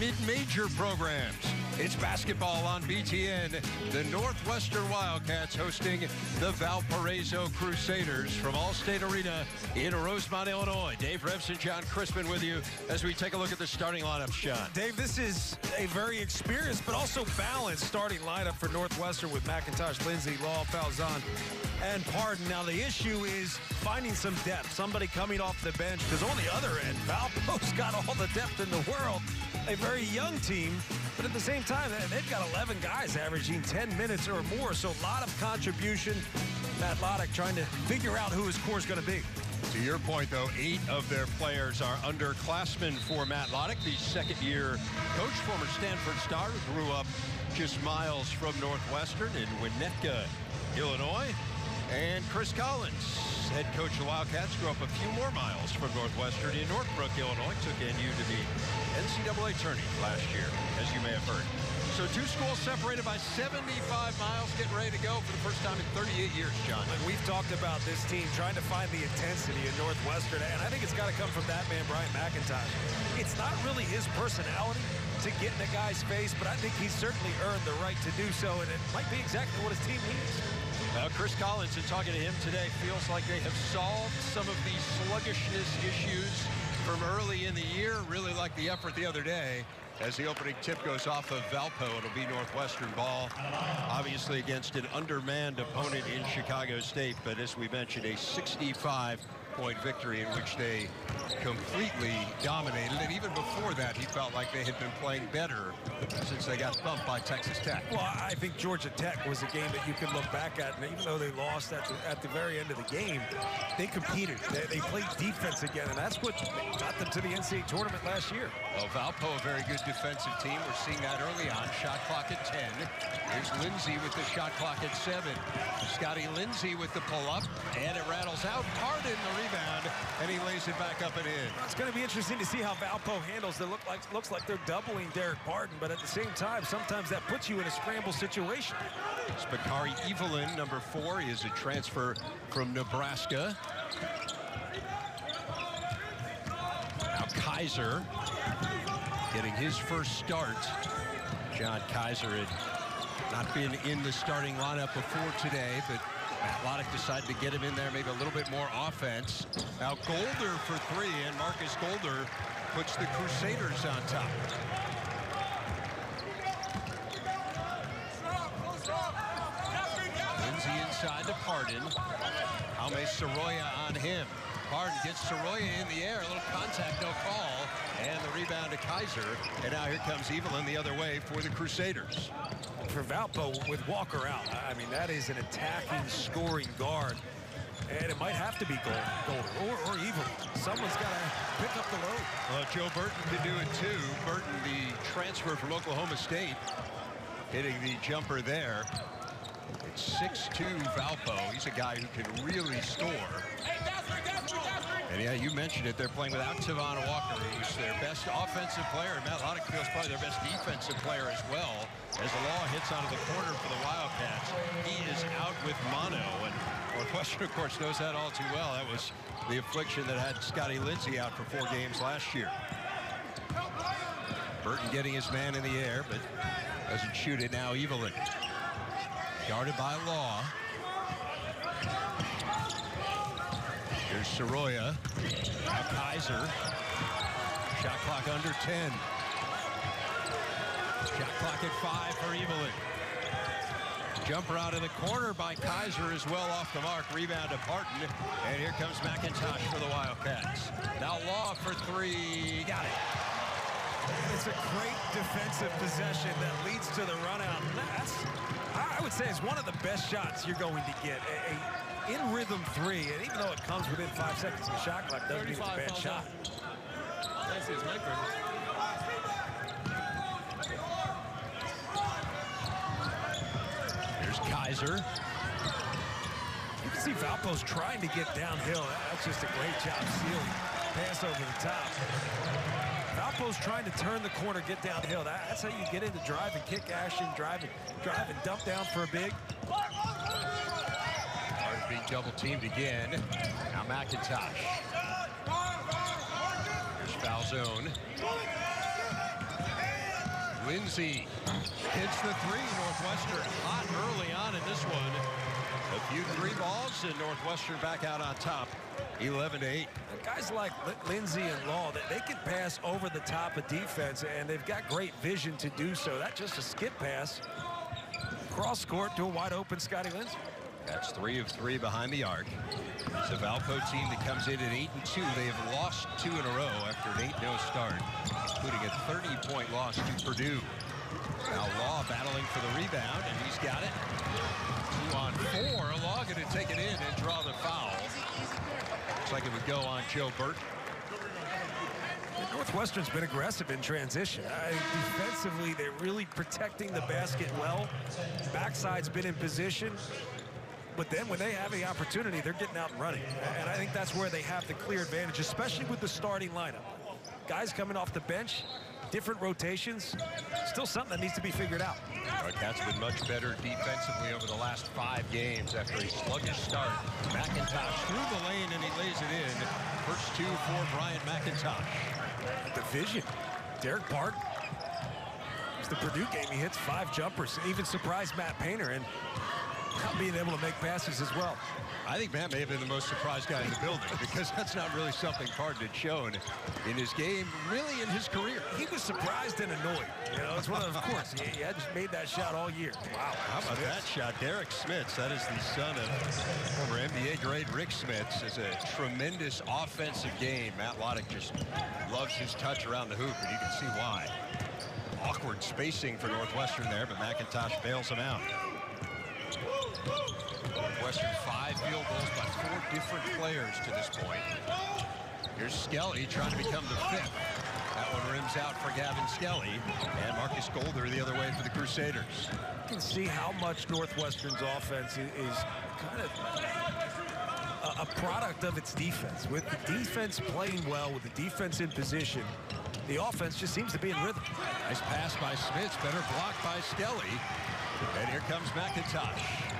mid-major programs. It's basketball on BTN. The Northwestern Wildcats hosting the Valparaiso Crusaders from Allstate Arena in Rosemont, Illinois. Dave Revsine, Jon Crispin with you as we take a look at the starting lineup, John. Dave, this is a very experienced but also balanced starting lineup for Northwestern with McIntosh, Lindsey, Law, Falzon, and Pardon. Now, the issue is finding some depth, somebody coming off the bench, because on the other end, Valpo's got all the depth in the world. A very young team, but at the same time, they've got 11 guys averaging 10 minutes or more, so a lot of contribution. Matt Lottich trying to figure out who his core is going to be. To your point, though, eight of their players are underclassmen for Matt Lottich, the second-year coach, former Stanford star, grew up just miles from Northwestern in Winnetka, Illinois. And Chris Collins, head coach of the Wildcats, grew up a few more miles from Northwestern in Northbrook, Illinois. Took NU to the NCAA tourney last year, as you may have heard. So two schools separated by 75 miles, getting ready to go for the first time in 38 years, John. And we've talked about this team trying to find the intensity in Northwestern, and I think it's got to come from that man, Bryant McIntosh. It's not really his personality to get in a guy's face, but I think he's certainly earned the right to do so, and it might be exactly what his team needs. Uh, Chris Collins, and talking to him today, feels like they have solved some of the sluggishness issues from early in the year. Really like the effort the other day. As the opening tip goes off of Valpo, it'll be Northwestern ball, obviously against an undermanned opponent in Chicago State. But as we mentioned, a 65 point victory in which they completely dominated. And even before that, he felt like they had been playing better since they got thumped by Texas Tech. Well, I think Georgia Tech was a game that you can look back at, and even though they lost at the, at the very end of the game, they competed. They, they played defense again, and that's what got them to the NCAA tournament last year. Well, Valpo, a very good defensive team. We're seeing that early on. Shot clock at 10. Here's Lindsey with the shot clock at 7. Scottie Lindsey with the pull-up, and it rattles out. Pardon the rebound, and he lays it back up and in. It's going to be interesting to see how Valpo handles it. Look like, looks like they're doubling Dererk Pardon, but at the same time, sometimes that puts you in a scramble situation. Bakari Evelyn, number four, is a transfer from Nebraska. Now Kiser getting his first start. John Kiser had not been in the starting lineup before today, but Matt decided to get him in there, maybe a little bit more offense. Now Golder for three, and Markus Golder puts the Crusaders on top. Lindsey inside to Pardon. Jaume Sorolla on him. Pardon gets Sorolla in the air, a little contact, no call, and the rebound to Kiser. And now here comes Evelyn the other way for the Crusaders. For Valpo with Walker out, I mean, that is an attacking, scoring guard. And it might have to be Golder, or, or Evil. Someone's got to pick up the load. Well, Joe Burton can do it too. Burton, the transfer from Oklahoma State, hitting the jumper there. It's 6-2 Valpo. He's a guy who can really score. And yeah, you mentioned it. They're playing without Tevonn Walker, who's their best offensive player. And Matt Lottich feels probably their best defensive player as well. As the law hits out of the corner for the Wildcats, he is out with mono. And Northwestern, of course, knows that all too well. That was the affliction that had Scottie Lindsey out for four games last year. Burton getting his man in the air, but doesn't shoot it now. Evelyn guarded by Law. Here's Sorolla. Now Kiser. Shot clock under 10. Shot clock at five for Evelyn. Jumper out of the corner by Kiser is well off the mark. Rebound to Pardon. And here comes McIntosh for the Wildcats. Now Law for three. Got it. It's a great defensive possession that leads to the run out. That's, I would say, is one of the best shots you're going to get. A, a in rhythm three, and even though it comes within five seconds of the shot clock, doesn't mean it's a bad shot. Here's Kiser. You can see Valpo's trying to get downhill. That's just a great job sealing. Pass over the top. Valpo's trying to turn the corner, get downhill. That, that's how you get into drive and kick action, drive and, dump down for a big. Being double teamed again. Now McIntosh. Here's foul zone. Lindsey hits the three. Northwestern hot early on in this one. A few three balls and Northwestern back out on top. 11 to 8. Guys like Lindsey and Law, that they can pass over the top of defense, and they've got great vision to do so. That's just a skip pass. Cross court to a wide open Scottie Lindsey. That's three of three behind the arc. It's a Valpo team that comes in at 8 and 2. They have lost two in a row after an 8-0 start, including a 30-point loss to Purdue. Now Law battling for the rebound, and he's got it. On four. Going to take it in and draw the foul. Looks like it would go on Joe Burton. Northwestern's been aggressive in transition. Uh, defensively, they're really protecting the basket well. Backside's been in position. But then when they have the opportunity, they're getting out and running. And I think that's where they have the clear advantage, especially with the starting lineup. Guys coming off the bench, different rotations, still something that needs to be figured out. Marquette's been much better defensively over the last five games after a sluggish start. McIntosh through the lane and he lays it in. First two for Bryant McIntosh. The vision. Derek Park. It's the Purdue game. He hits five jumpers. Even surprised Matt Painter and not being able to make passes as well. I think Matt may have been the most surprised guy in the building because that's not really something Pardon had shown in his game, really in his career. He was surprised and annoyed. You know, it's one of, of course, he, he hadn't made that shot all year. Wow, how about that shot? Derrik Smits, that is the son of former NBA great Rick Smits, is a tremendous offensive game. Matt Lottich just loves his touch around the hoop, and you can see why. Awkward spacing for Northwestern there, but McIntosh bails him out. Northwestern five field goals by four different players to this point. Here's Skelly trying to become the fifth. That one rims out for Gavin Skelly. And Markus Golder the other way for the Crusaders. You can see how much Northwestern's offense is kind of a, product of its defense. With the defense playing well, with the defense in position, the offense just seems to be in rhythm. Nice pass by Smits, better block by Skelly. And here comes McIntosh.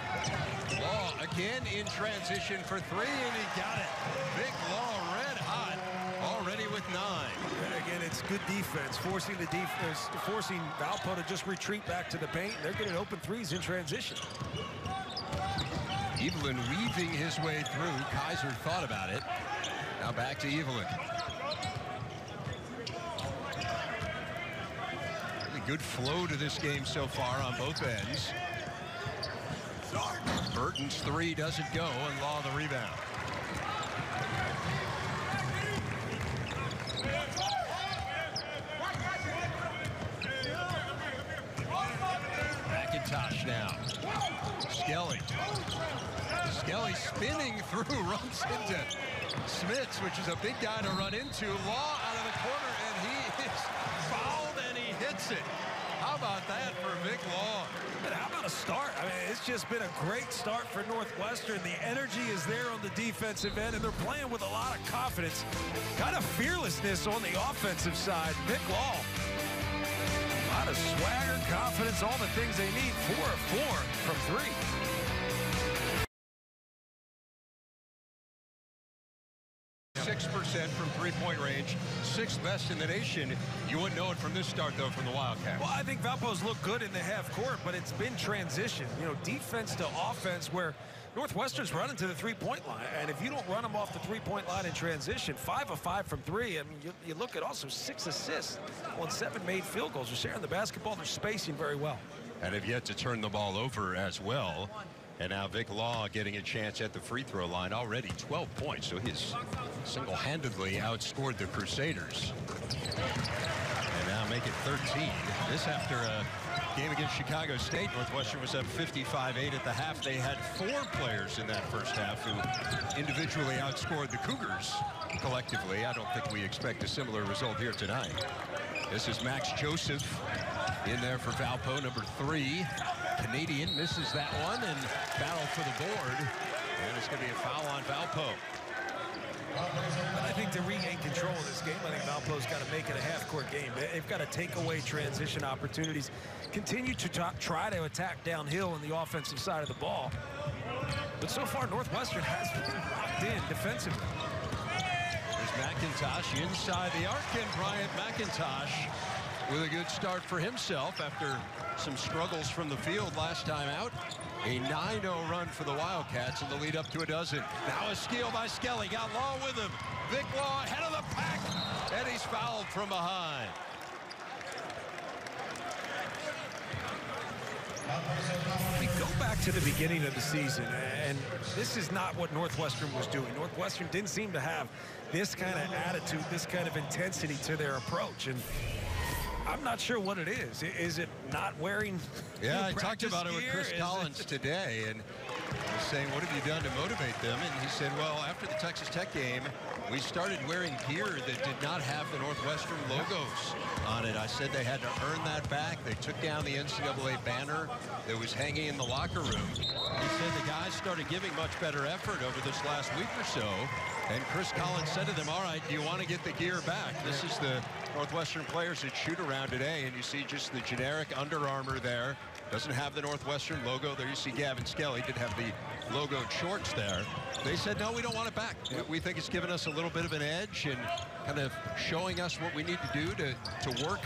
Law again in transition for three, and he got it. Big Law red hot, already with nine. And again, it's good defense, forcing the defense, uh, forcing Valpo to just retreat back to the paint. They're getting open threes in transition. Evelyn weaving his way through. Kiser thought about it. Now back to Evelyn. Really good flow to this game so far on both ends. Burton's three doesn't go, and Law the rebound. McIntosh now. Skelly. Skelly spinning through, runs into Smits, which is a big guy to run into. Law out of the corner, and he is fouled, and he hits it. About that for Vic Law? But how about a start? I mean, it's just been a great start for Northwestern. The energy is there on the defensive end, and they're playing with a lot of confidence. Kind of fearlessness on the offensive side. Vic Law. A lot of swagger, confidence, all the things they need. Four of four from three. 6% from three-point range, sixth best in the nation. You wouldn't know it from this start, though, from the Wildcats. Well, I think Valpo's looked good in the half court, but it's been transition, you know, defense to offense where Northwestern's running to the three-point line, and if you don't run them off the three-point line in transition, five of five from three, I mean, you, you look at also six assists on seven made field goals. They're sharing the basketball. They're spacing very well. And have yet to turn the ball over as well. And now Vic Law getting a chance at the free throw line already 12 points. So he's single-handedly outscored the Crusaders. And now make it 13. This after a game against Chicago State. Northwestern was up 55-8 at the half. They had four players in that first half who individually outscored the Cougars collectively. I don't think we expect a similar result here tonight. This is Max Joseph in there for Valpo, number three. Canadian misses that one and battle for the board. And it's going to be a foul on Valpo. I think to regain control of this game, I think Valpo's got to make it a half-court game. They've got to take away transition opportunities, continue to try to attack downhill on the offensive side of the ball. But so far, Northwestern has been locked in defensively. There's McIntosh inside the arc, and Bryant McIntosh with a good start for himself after some struggles from the field last time out. A 9-0 run for the Wildcats in the lead up to a dozen. Now a steal by Skelly. Got Law with him. Vic Law ahead of the pack. And he's fouled from behind. We go back to the beginning of the season, and this is not what Northwestern was doing. Northwestern didn't seem to have this kind of attitude, this kind of intensity to their approach. And I'm not sure what it is. Is it not wearing Yeah, I talked about it with Chris Collins today, and saying, what have you done to motivate them? And he said, well, after the Texas Tech game, we started wearing gear that did not have the Northwestern logos on it. I said they had to earn that back. They took down the NCAA banner that was hanging in the locker room. He said the guys started giving much better effort over this last week or so. And Chris Collins said to them, all right, do you want to get the gear back? This is the Northwestern players that shoot around today, and you see just the generic Under Armour there. Doesn't have the Northwestern logo. There you see Gavin Skelly did have the logoed shorts there. They said, no, we don't want it back. Yep. We think it's given us a little bit of an edge and kind of showing us what we need to do to, to work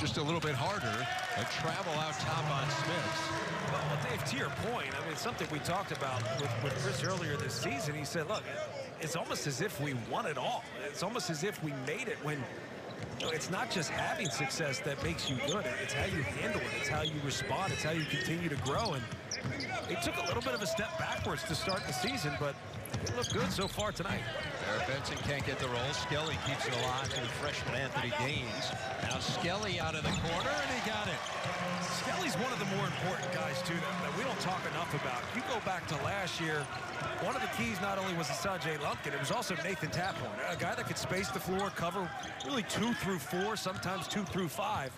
just a little bit harder and travel out top on Smits. Well, Dave, to your point, I mean, it's something we talked about with, with Chris earlier this season. He said, look, it's almost as if we won it all. It's almost as if we made it when know, it's not just having success that makes you good. It's how you handle it. It's how you respond. It's how you continue to grow. And they took a little bit of a step backwards to start the season, but it looked good so far tonight. Eric Benson can't get the roll. Skelly keeps it alive to the freshman Anthony Gaines. Now Skelly out of the corner, and he got it. Skelly's one of the more important guys, too, that, that we don't talk enough about. If you go back to last year, one of the keys not only was Sanjay Lumpkin, it was also Nathan Taphorn, a guy that could space the floor, cover really two through four, sometimes two through five.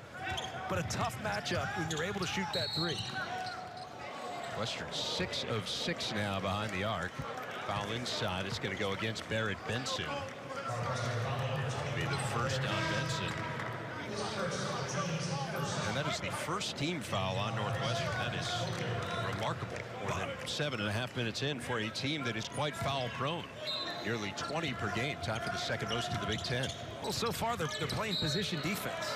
But a tough matchup when you're able to shoot that three. Western six of six now behind the arc. Foul inside. It's going to go against Barret Benson. Be the first on Benson. And that is the first team foul on Northwestern. That is remarkable. More than seven and a half minutes in for a team that is quite foul prone. Nearly 20 per game, tied for the second most in the Big Ten. Well, so far they're, they're playing position defense.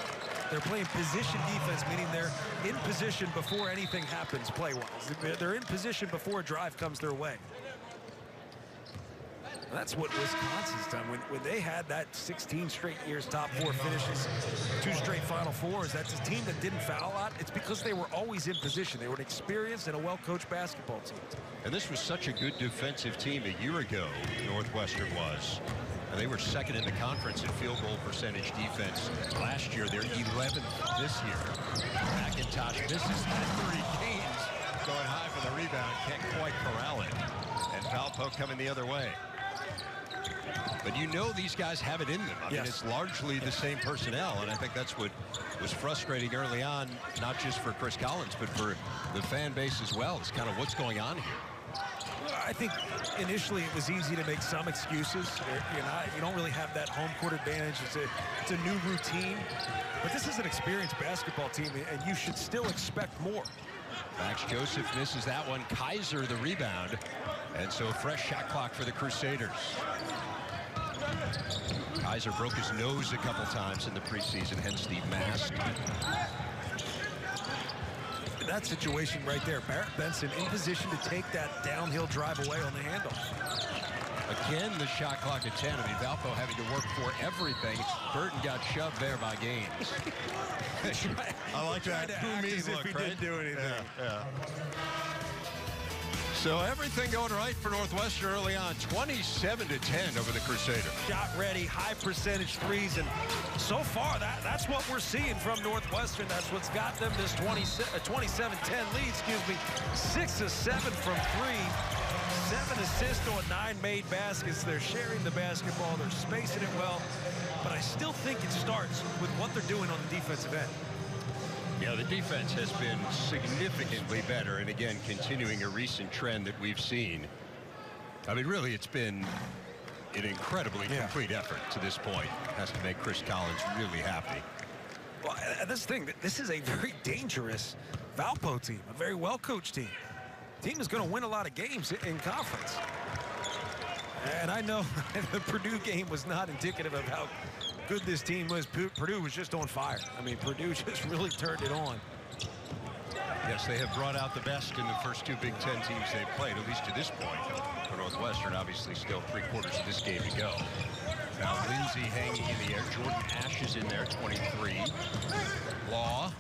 They're playing position defense, meaning they're in position before anything happens play-wise. They're in position before a drive comes their way. That's what Wisconsin's done. When, when they had that 16 straight years top four finishes, two straight Final Fours, that's a team that didn't foul a lot. It's because they were always in position. They were an experienced and a well-coached basketball team. And this was such a good defensive team a year ago, Northwestern was. And they were second in the conference in field goal percentage defense last year. They're 11th this year. McIntosh misses that three. Gaines going high for the rebound. Can't quite corral it. And Valpo coming the other way. But you know these guys have it in them. I yes. mean, it's largely the same personnel, and I think that's what was frustrating early on, not just for Chris Collins, but for the fan base as well. It's kind of what's going on here. I think initially it was easy to make some excuses. You're not, you don't really have that home court advantage. It's a, it's a new routine. But this is an experienced basketball team, and you should still expect more. Max Joseph misses that one. Kiser the rebound. And so a fresh shot clock for the Crusaders. Kiser broke his nose a couple times in the preseason, hence the mask. That situation right there, Barret Benson in position to take that downhill drive away on the handle. Again, the shot clock at 10. I mean, Valpo having to work for everything. Burton got shoved there by Gaines. I like that. Who me look, if he right? didn't do anything. Yeah, yeah. So everything going right for Northwestern early on, 27 to 10 over the Crusaders. Shot ready, high percentage threes, and so far that that's what we're seeing from Northwestern. That's what's got them this 27-10 uh, lead. Excuse me, six to seven from three, seven assists on nine made baskets. They're sharing the basketball, they're spacing it well, but I still think it starts with what they're doing on the defensive end. Yeah, the defense has been significantly better, and again, continuing a recent trend that we've seen. I mean, really, it's been an incredibly yeah. complete effort to this point. Has to make Chris Collins really happy. Well, uh, this thing, this is a very dangerous Valpo team, a very well-coached team. Team is going to win a lot of games in conference. And I know the Purdue game was not indicative of how good this team was. Purdue was just on fire. I mean, Purdue just really turned it on. Yes, they have brought out the best in the first two Big Ten teams they've played, at least to this point. For Northwestern, obviously still three quarters of this game to go. Now Lindsey hanging in the air. Jordan Ash is in there, 23. Law.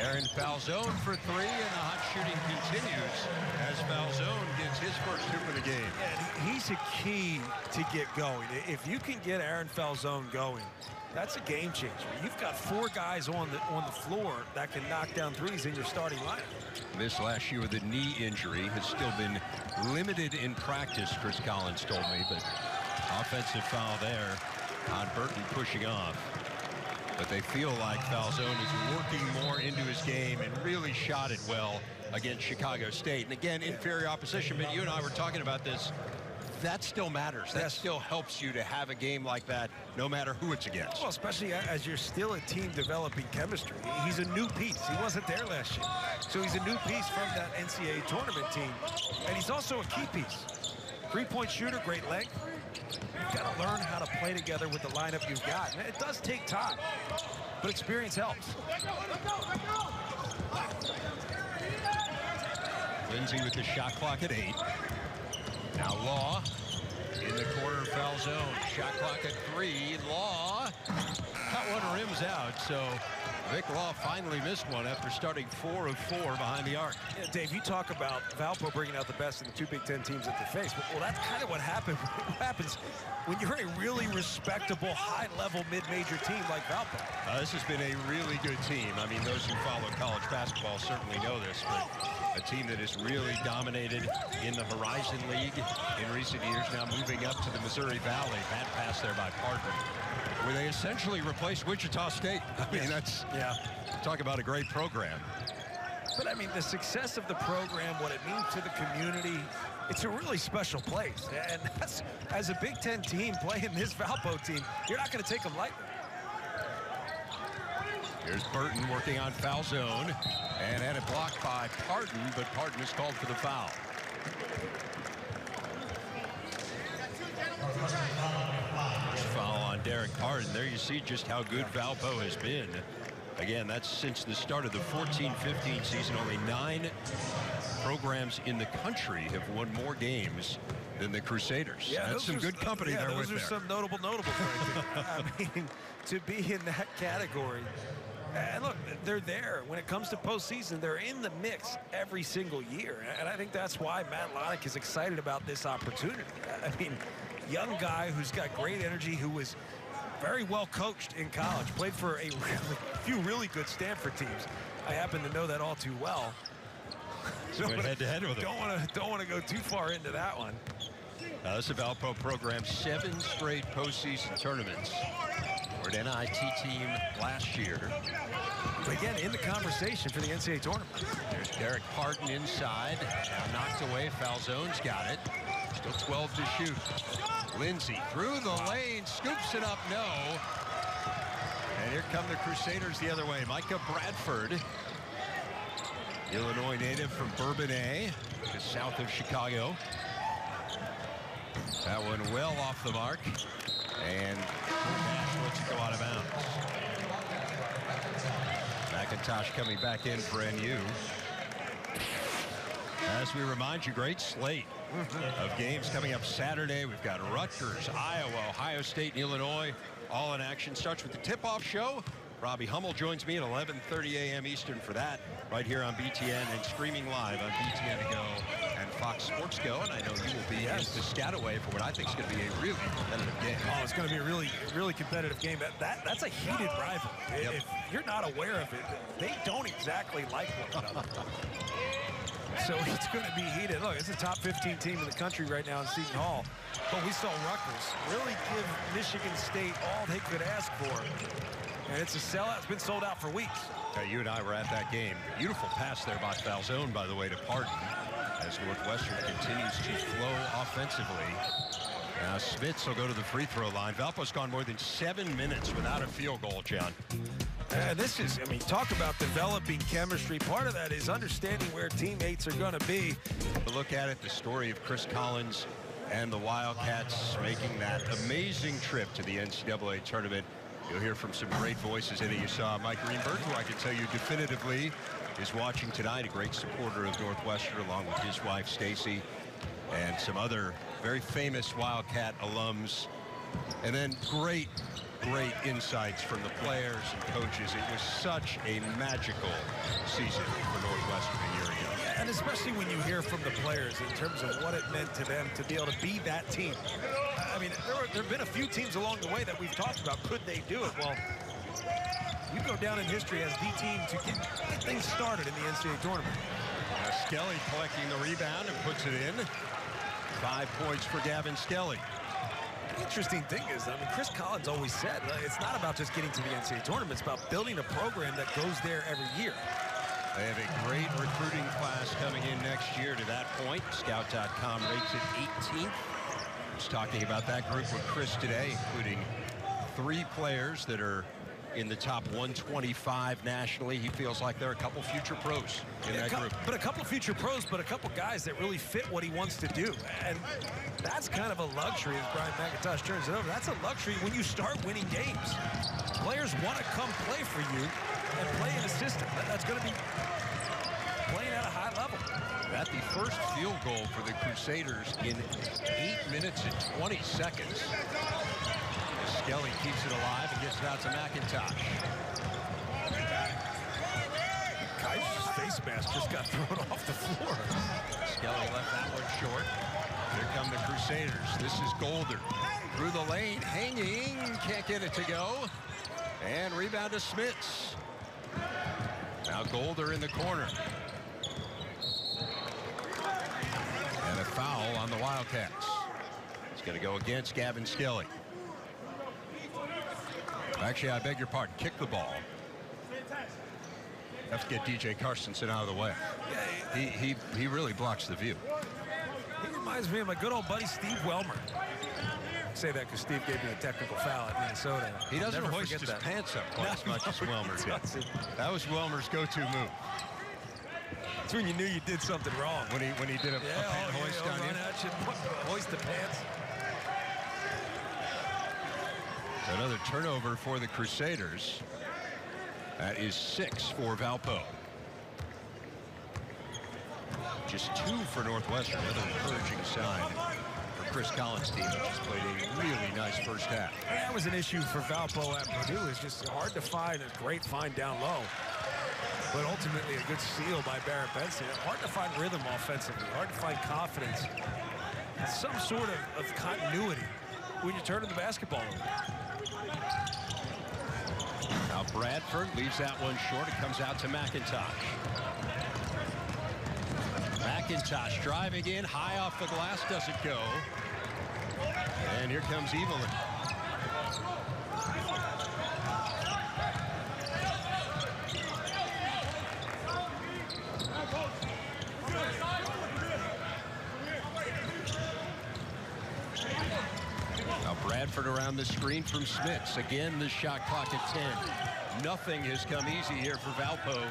Aaron Falzon for three, and the hot shooting continues as Falzon gets his first hoop of the game. He's a key to get going. If you can get Aaron Falzon going, that's a game changer. You've got four guys on the on the floor that can knock down threes in your starting lineup. This last year with a knee injury has still been limited in practice, Chris Collins told me, but offensive foul there on Burton pushing off. But they feel like Falzon is working more into his game and really shot it well against Chicago State. And again, inferior opposition, but you and I were talking about this that still matters. That yes. still helps you to have a game like that, no matter who it's against. Well, especially as you're still a team developing chemistry. He's a new piece. He wasn't there last year. So he's a new piece from that NCAA tournament team. And he's also a key piece. Three-point shooter, great length. You've got to learn how to play together with the lineup you've got. And it does take time, but experience helps. Lindsey with the shot clock at eight. Now Law in the corner Falzon. Shot clock at three. Law cut one rims out. So Vic Law finally missed one after starting four of four behind the arc. Yeah, Dave, you talk about Valpo bringing out the best in the two Big Ten teams that they face. Well, that's kind of what happened. what happens when you're a really respectable, high-level mid-major team like Valpo. Uh, this has been a really good team. I mean, those who follow college basketball certainly know this, but a team that has really dominated in the Horizon League in recent years, now moving up to the Missouri Valley. Bad pass there by Pardon, where they essentially replaced Wichita State. I mean, that's, yeah. Talk about a great program. But I mean, the success of the program, what it means to the community, it's a really special place. And as a Big Ten team playing this Valpo team, you're not going to take them lightly. Here's Burton working on Falzon and had it blocked by Pardon, but Pardon is called for the foul. Foul on Dererk Pardon. There you see just how good Valpo has been. Again, that's since the start of the 14-15 season. Only nine programs in the country have won more games than the Crusaders. Yeah, that's some good company yeah, there those are there. some notable notables right I mean, to be in that category. And look, they're there. When it comes to postseason, they're in the mix every single year. And I think that's why Matt Lottich is excited about this opportunity. I mean, young guy who's got great energy, who was very well coached in college, played for a really, few really good Stanford teams. I happen to know that all too well. So went head to head with Don't want to don't want to go too far into that one. Uh, this is Valpo program, seven straight postseason tournaments. We're an NIT team last year. But again, in the conversation for the NCAA tournament. There's Dererk Pardon inside. Now knocked away. Falzon's got it. Still 12 to shoot. Lindsey through the lane, scoops it up, no. And here come the Crusaders the other way. Micah Bradford, Illinois native from Bourbonnais, just south of Chicago. That one well off the mark. And Nash lets it go out of bounds. McIntosh coming back in for NU. As we remind you, great slate of games coming up Saturday. We've got Rutgers, Iowa, Ohio State, and Illinois all in action. Starts with the tip-off show. Robbie Hummel joins me at 11.30 a.m. Eastern for that right here on BTN and streaming live on BTN Go and Fox Sports Go. And I know you will be yes. in Piscataway for what I think is going to be a really competitive game. Oh, it's going to be a really, really competitive game. That, that That's a heated rivalry. Yep. If you're not aware of it, they don't exactly like one another. So it's going to be heated. Look, it's a top 15 team in the country right now in Seton Hall. But we saw Rutgers really give Michigan State all they could ask for. And it's a sellout. It's been sold out for weeks. Uh, you and I were at that game. Beautiful pass there by Falzon, by the way, to Pardon as Northwestern continues to flow offensively. Now Smits will go to the free throw line. Valpo's gone more than seven minutes without a field goal, John. Uh, this is, I mean, talk about developing chemistry. Part of that is understanding where teammates are going to be. look at it, the story of Chris Collins and the Wildcats making that amazing trip to the NCAA tournament. You'll hear from some great voices in it. You saw Mike Greenberg, who I can tell you definitively is watching tonight, a great supporter of Northwestern, along with his wife, Stacy, and some other very famous Wildcat alums. And then great, great insights from the players and coaches. It was such a magical season for Northwestern a year ago. And especially when you hear from the players in terms of what it meant to them to be able to be that team. I mean, there, were, there have been a few teams along the way that we've talked about. Could they do it? Well, you go down in history as the team to get, get things started in the NCAA tournament. Uh, Skelly collecting the rebound and puts it in. Five points for Gavin Skelly. Interesting thing is, I mean, Chris Collins always said, uh, it's not about just getting to the NCAA tournament. It's about building a program that goes there every year. They have a great recruiting class coming in next year to that point. Scout.com rates it 18th. Was talking about that group with Chris today, including three players that are in the top 125 nationally. He feels like there are a couple future pros in yeah, that group. But a couple future pros, but a couple guys that really fit what he wants to do. And that's kind of a luxury as Bryant McIntosh turns it over. That's a luxury when you start winning games. Players want to come play for you and play in a system that's going to be playing at a high level. That the first field goal for the Crusaders in 8 minutes and 20 seconds. Skelly keeps it alive and gets it out to McIntosh. Kiser's face mask just got thrown off the floor. Skelly left that one short. Here come the Crusaders. This is Golder. Through the lane, hanging, can't get it to go. And rebound to Smits. Now Golder in the corner. And a foul on the Wildcats. It's going to go against Gavin Skelly. Actually, I beg your pardon, kick the ball. Have to get DJ Carstensen out of the way. Yeah, he, he, he really blocks the view. He reminds me of my good old buddy Steve Welmer. I say that because Steve gave me a technical foul at Minnesota. He doesn't hoist his that. pants up quite as much as Welmer did. That was Welmer's go-to move. That's when you knew you did something wrong. When he when he did a, yeah, a oh, hoist yeah, on you. Hoist the pants. Another turnover for the Crusaders. That is six for Valpo. Just two for Northwestern. Another encouraging sign for Chris Collins' team, which has played a really nice first half. That was an issue for Valpo at Purdue. It's just hard to find a great find down low. But ultimately a good steal by Barret Benson. Hard to find rhythm offensively. Hard to find confidence. Some sort of, of continuity when you're turning the basketball Bradford leaves that one short. It comes out to McIntosh. McIntosh driving in, high off the glass, doesn't go. And here comes Evelyn. Now Bradford around the screen from Smits. Again, the shot clock at 10. Nothing has come easy here for Valpo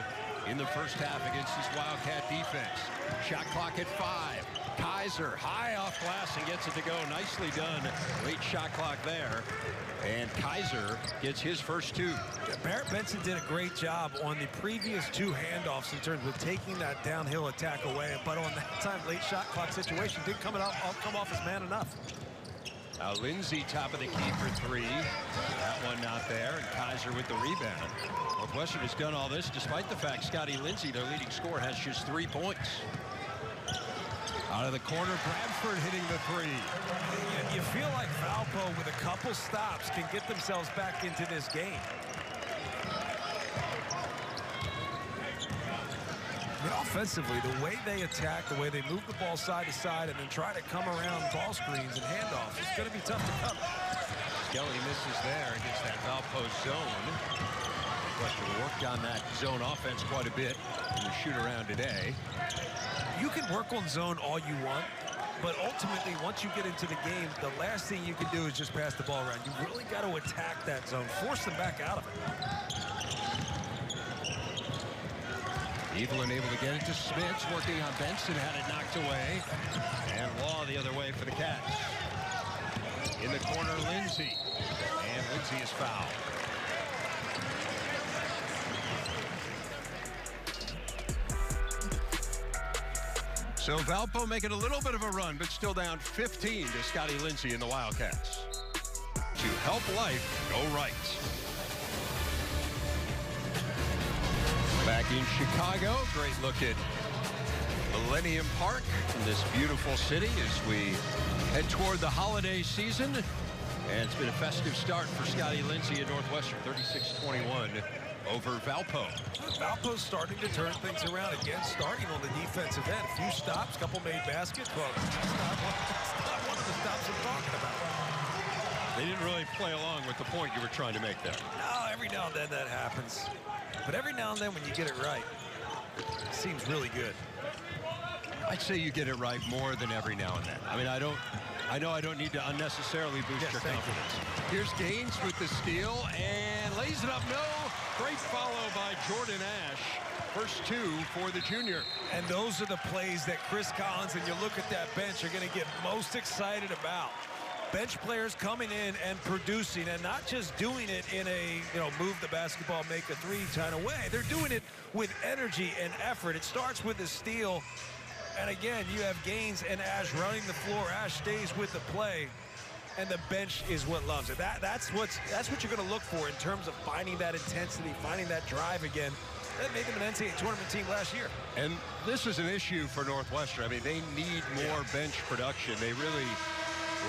in the first half against this Wildcat defense. Shot clock at five. Kiser high off glass and gets it to go. Nicely done. Late shot clock there. And Kiser gets his first two. Barret Benson did a great job on the previous two handoffs in terms of taking that downhill attack away. But on that time, late shot clock situation, didn't come, off, come off as man enough. Now Lindsey top of the key for three. That one not there, and Kiser with the rebound. Northwestern has done all this despite the fact Scottie Lindsey, their leading scorer, has just three points. Out of the corner, Bradford hitting the three. You feel like Valpo, with a couple stops, can get themselves back into this game. Offensively, the way they attack, the way they move the ball side to side and then try to come around ball screens and handoffs, it's going to be tough to cover. Skelly misses there against that Valpo zone. Western worked on that zone offense quite a bit in the shoot around today. You can work on zone all you want, but ultimately, once you get into the game, the last thing you can do is just pass the ball around. You really got to attack that zone, force them back out of it. Evelyn able to get it to Smits, working on Benson, had it knocked away. And Law the other way for the Cats. In the corner, Lindsey. And Lindsey is fouled. So Valpo making a little bit of a run, but still down 15 to Scottie Lindsey in the Wildcats. To help life go right. In Chicago, great look at Millennium Park in this beautiful city as we head toward the holiday season. And it's been a festive start for Scottie Lindsey at Northwestern, 36-21 over Valpo. Valpo's starting to turn things around again, starting on the defensive end. A few stops, couple made baskets. Well, that's not that's not one of the stops I'm talking about. They didn't really play along with the point you were trying to make there. No, every now and then that happens. But every now and then when you get it right, it seems really good. I'd say you get it right more than every now and then. I mean, I don't, I know I don't need to unnecessarily boost Yes, your thank you. confidence. Here's Gaines with the steal and lays it up. No, great follow by Jordan Ash. First two for the junior. And those are the plays that Chris Collins and you look at that bench are going to get most excited about. Bench players coming in and producing and not just doing it in a, you know, move the basketball, make a three kind of way. They're doing it with energy and effort. It starts with the steal. And again, you have Gaines and Ash running the floor. Ash stays with the play. And the bench is what loves it. That, that's, what's, that's what you're going to look for in terms of finding that intensity, finding that drive again. That made them an NCAA tournament team last year. And this is an issue for Northwestern. I mean, they need more bench production. They really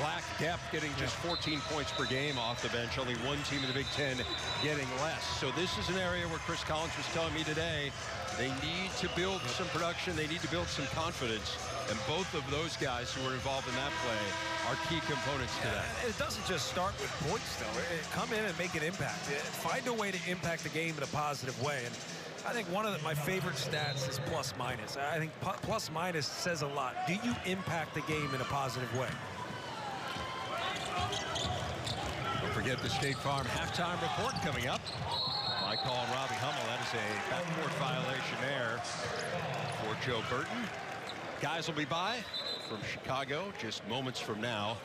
lack depth, getting just 14 points per game off the bench. Only one team in the Big Ten getting less. So this is an area where Chris Collins was telling me today they need to build some production. They need to build some confidence. And both of those guys who were involved in that play are key components to that. It doesn't just start with points, though. It- come in and make an impact. Find a way to impact the game in a positive way. And I think one of the, my favorite stats is plus minus. I think plus minus says a lot. Do you impact the game in a positive way? Don't forget the State Farm halftime report coming up. My call on Robbie Hummel. That is a backcourt violation there for Joe Burton. Guys will be by from Chicago just moments from now.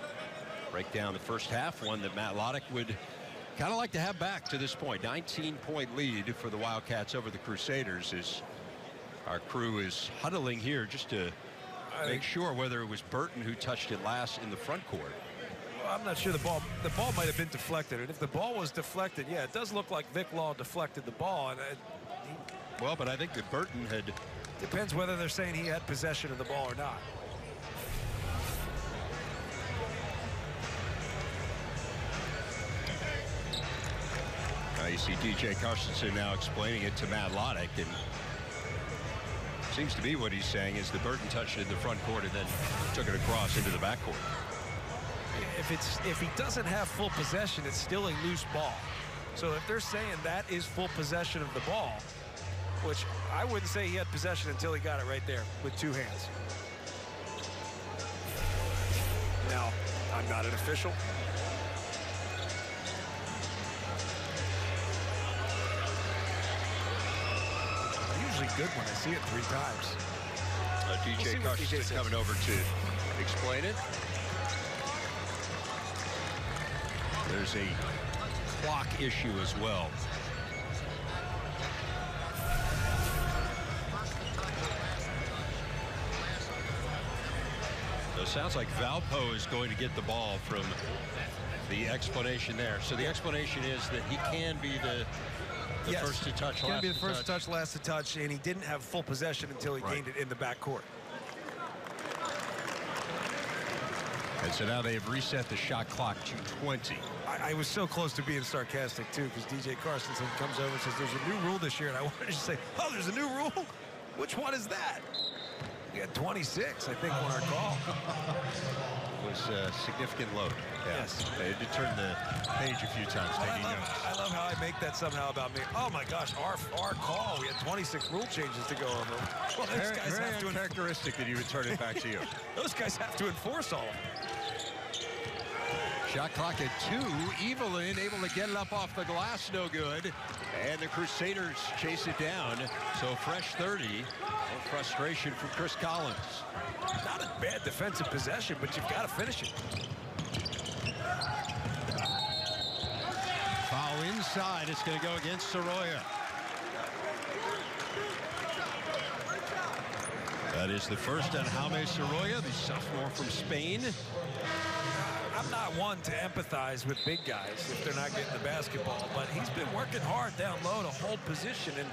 Break down the first half, one that Matt Lottich would kind of like to have back to this point. 19-point lead for the Wildcats over the Crusaders as our crew is huddling here just to make sure whether it was Burton who touched it last in the front court. I'm not sure the ball the ball might have been deflected. And if the ball was deflected, yeah, it does look like Vic Law deflected the ball. And it Well, but I think that Burton had depends whether they're saying he had possession of the ball or not. Now you see DJ Carstensen now explaining it to Matt Lottich, and seems to be what he's saying is the Burton touched it in the front court and then took it across into the backcourt. If it's if he doesn't have full possession, it's still a loose ball. So if they're saying that is full possession of the ball, which I wouldn't say he had possession until he got it right there with two hands. Now, I'm not an official. Usually good when I see it three times. Uh, We'll DJ DJ Carstensen says. coming over to explain it. There's a clock issue as well. So it sounds like Valpo is going to get the ball from the explanation there. So the explanation is that he can be the, the Yes. first to touch. It's going last to be the to first touch, last to touch, and he didn't have full possession until he Right. gained it in the backcourt. And so now they have reset the shot clock to 20. I, I was so close to being sarcastic too, because DJ Carstensen comes over and says, "There's a new rule this year," and I wanted to say, "Oh, there's a new rule? Which one is that?" We had 26, I think, on our call. It was a significant load. Yes. They had to turn the page a few times, I taking love, notes. I love how I make that somehow about me. Oh my gosh, our our call. We had 26 rule changes to go over. Well, those Very, guys very have to. uncharacteristic that he would turn it back to you. Those guys have to enforce all of them. Shot clock at two. Evelyn able to get it up off the glass, no good. And the Crusaders chase it down. So fresh 30. No frustration from Chris Collins. Not a bad defensive possession, but you've got to finish it. Foul inside. It's going to go against Sorolla. That is the first on Jaime Sorolla, the sophomore from Spain. One to empathize with big guys if they're not getting the basketball, but he's been working hard down low to hold position. And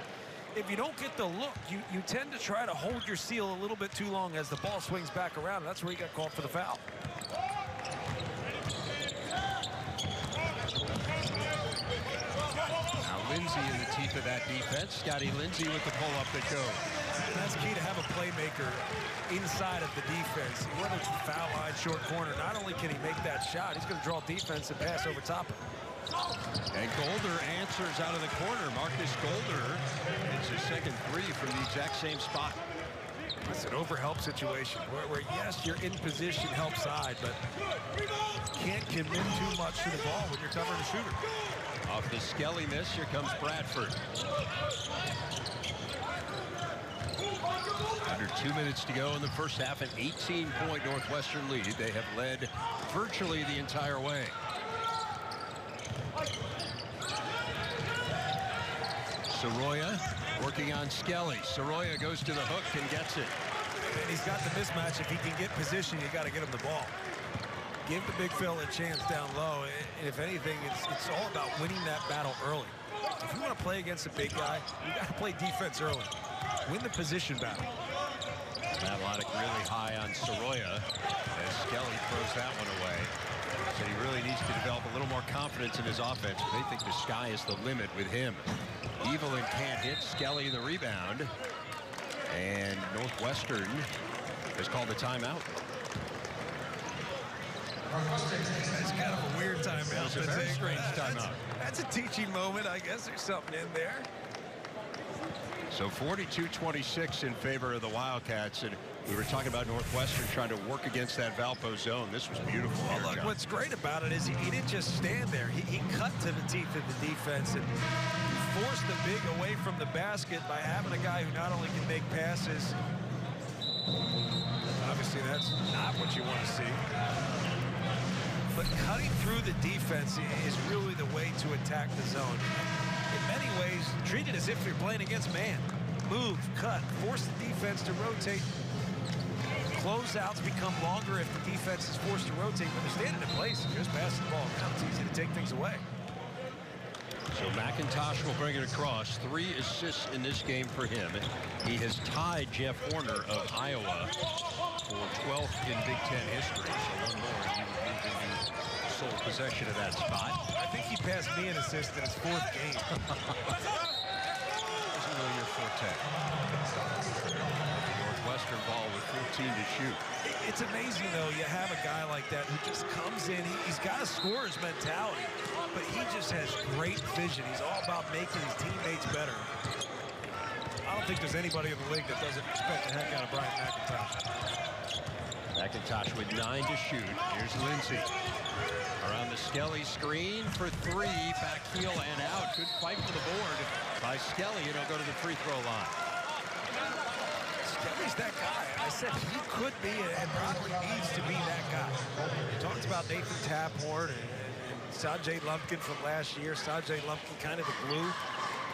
if you don't get the look, you, you tend to try to hold your seal a little bit too long as the ball swings back around. That's where he got called for the foul. Now Lindsey in the teeth of that defense. Scottie Lindsey with the pull-up that goes. That's key to have a playmaker inside of the defense. Whether it's foul line, short corner, not only can he make that shot, he's going to draw defense and pass over top of. And Golder answers out of the corner. Markus Golder hits his second three from the exact same spot. It's an overhelp situation where, where, yes, you're in position help side, but can't commit too much to the ball when you're covering a shooter. Off the Skelly miss, here comes Bradford. Under two minutes to go in the first half, an 18-point Northwestern lead. They have led virtually the entire way. Sorolla working on Skelly. Sorolla goes to the hook and gets it. And he's got the mismatch. If he can get position, you got to get him the ball. Give the big fella a chance down low. And if anything, it's, it's all about winning that battle early. If you want to play against a big guy, you got to play defense early. Win the position battle. Matt Lottich really high on Sorolla as Skelly throws that one away. So he really needs to develop a little more confidence in his offense. They think the sky is the limit with him. Evelyn can't hit. Skelly the rebound. And Northwestern has called the timeout. That's kind of a weird timeout. It's a very strange timeout. That's, that's a teaching moment. I guess there's something in there. So 42-26 in favor of the Wildcats. And we were talking about Northwestern trying to work against that Valpo zone. This was beautiful. Well, look, what's great about it is he, he, didn't just stand there. He, he cut to the teeth of the defense and forced the big away from the basket by having a guy who not only can make passes. Obviously, that's not what you want to see. But cutting through the defense is really the way to attack the zone in many ways, treat it as if you're playing against man. Move, cut, force the defense to rotate. Closeouts become longer if the defense is forced to rotate. but they're standing in place, and just pass the ball around. It's easy to take things away. So McIntosh will bring it across. Three assists in this game for him. He has tied Jeff Horner of Iowa for 12th in Big Ten history. So one more, he would move into sole possession of that spot. I think he passed me an assist in his fourth game. Isn't really your forte. Northwestern ball with 14 to shoot. It's amazing, though, you have a guy like that who just comes in. He's got a scorer's mentality, but he just has great vision. He's all about making his teammates better. I don't think there's anybody in the league that doesn't expect the heck out of Bryant McIntosh. McIntosh with nine to shoot. Here's Lindsey. Around the Skelly screen for three. Back heel and out. Good fight for the board by Skelly, and he'll go to the free throw line. Skelly's that guy. I said he could be and probably needs to be that guy. We talked about Nathan Taphorn and, and Lumpkin from last year. Saj Lumpkin kind of the glue,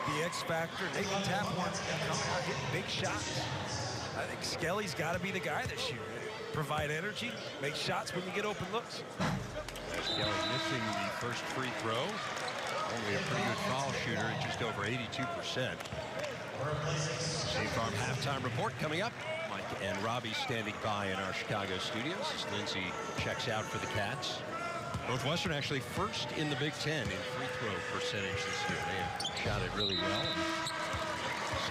the X factor. Nathan Taphorn coming out hitting big shots. I think Skelly's got to be the guy this year. Provide energy, make shots when you get open looks. Skelly missing the first free throw. Only a pretty good foul shooter at just over 82%. State Farm halftime report coming up. Mike and Robbie standing by in our Chicago studios as Lindsey checks out for the Cats. Northwestern actually first in the Big Ten in free throw percentage this year. They have shot it really well.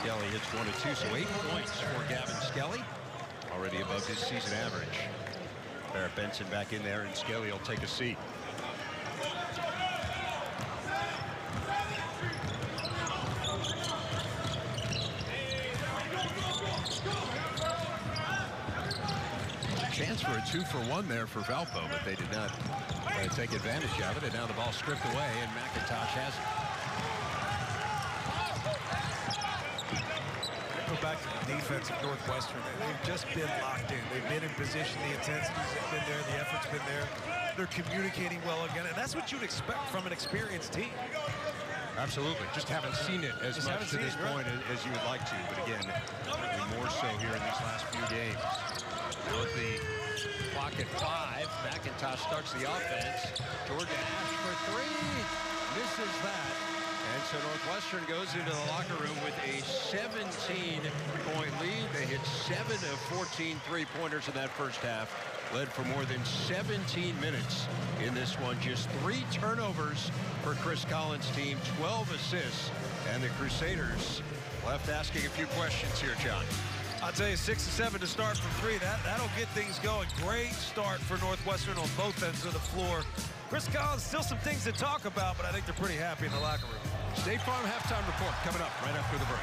Skelly hits one and two, so eight points for Gavin Skelly. Already above his season average. Barret Benson back in there, and Skelly will take a seat. Chance for a two for one there for Valpo, but they did not to take advantage of it, and now the ball stripped away, and McIntosh has it. Go back to the defense of Northwestern. They've just been locked in. They've been in position. The intensity's been there. The effort's been there. They're communicating well again, and that's what you'd expect from an experienced team. Absolutely. Just haven't seen it as Just much to this it, point as you would like to. But again, more so here in these last few games. Now with the clock at five, McIntosh starts the offense. Jordan Ash for three. Misses that. And so Northwestern goes into the locker room with a 17-point lead. They hit 7 of 14 three-pointers in that first half. Led for more than 17 minutes in this one. Just three turnovers for Chris Collins' team, 12 assists. And the Crusaders left asking a few questions here, John. I'll tell you, six to seven to start from three. That, that'll get things going. Great start for Northwestern on both ends of the floor. Chris Collins, still some things to talk about, but I think they're pretty happy in the locker room. State Farm halftime report coming up right after the break.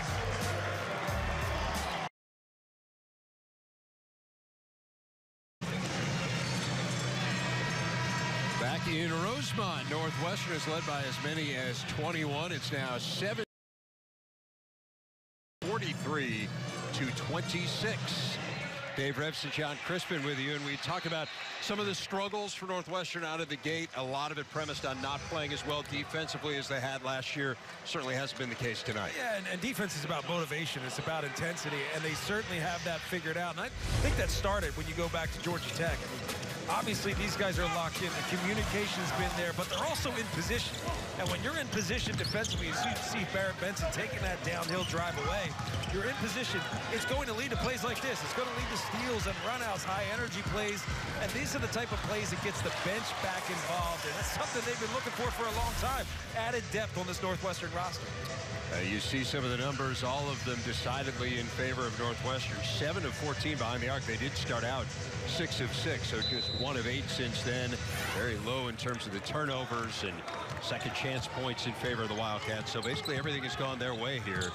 Back in Rosemont, Northwestern is led by as many as 21. It's now 7 43 to 26. Dave Revsine, Jon Crispin with you, and we talked about some of the struggles for Northwestern out of the gate. A lot of it premised on not playing as well defensively as they had last year. Certainly hasn't been the case tonight. Yeah, and, and defense is about motivation. It's about intensity, and they certainly have that figured out. And I think that started when you go back to Georgia Tech. Obviously, these guys are locked in. The communication's been there, but they're also in position. And when you're in position defensively, as you see Barret Benson taking that downhill drive away, you're in position. It's going to lead to plays like this. It's going to lead to steals and runouts, high energy plays. And these are the type of plays that gets the bench back involved. And that's something they've been looking for for a long time. Added depth on this Northwestern roster. Uh, you see some of the numbers, all of them decidedly in favor of Northwestern. 7 of 14 behind the arc. They did start out 6 of 6, so just 1 of 8 since then. Very low in terms of the turnovers and second chance points in favor of the Wildcats. So basically everything has gone their way here.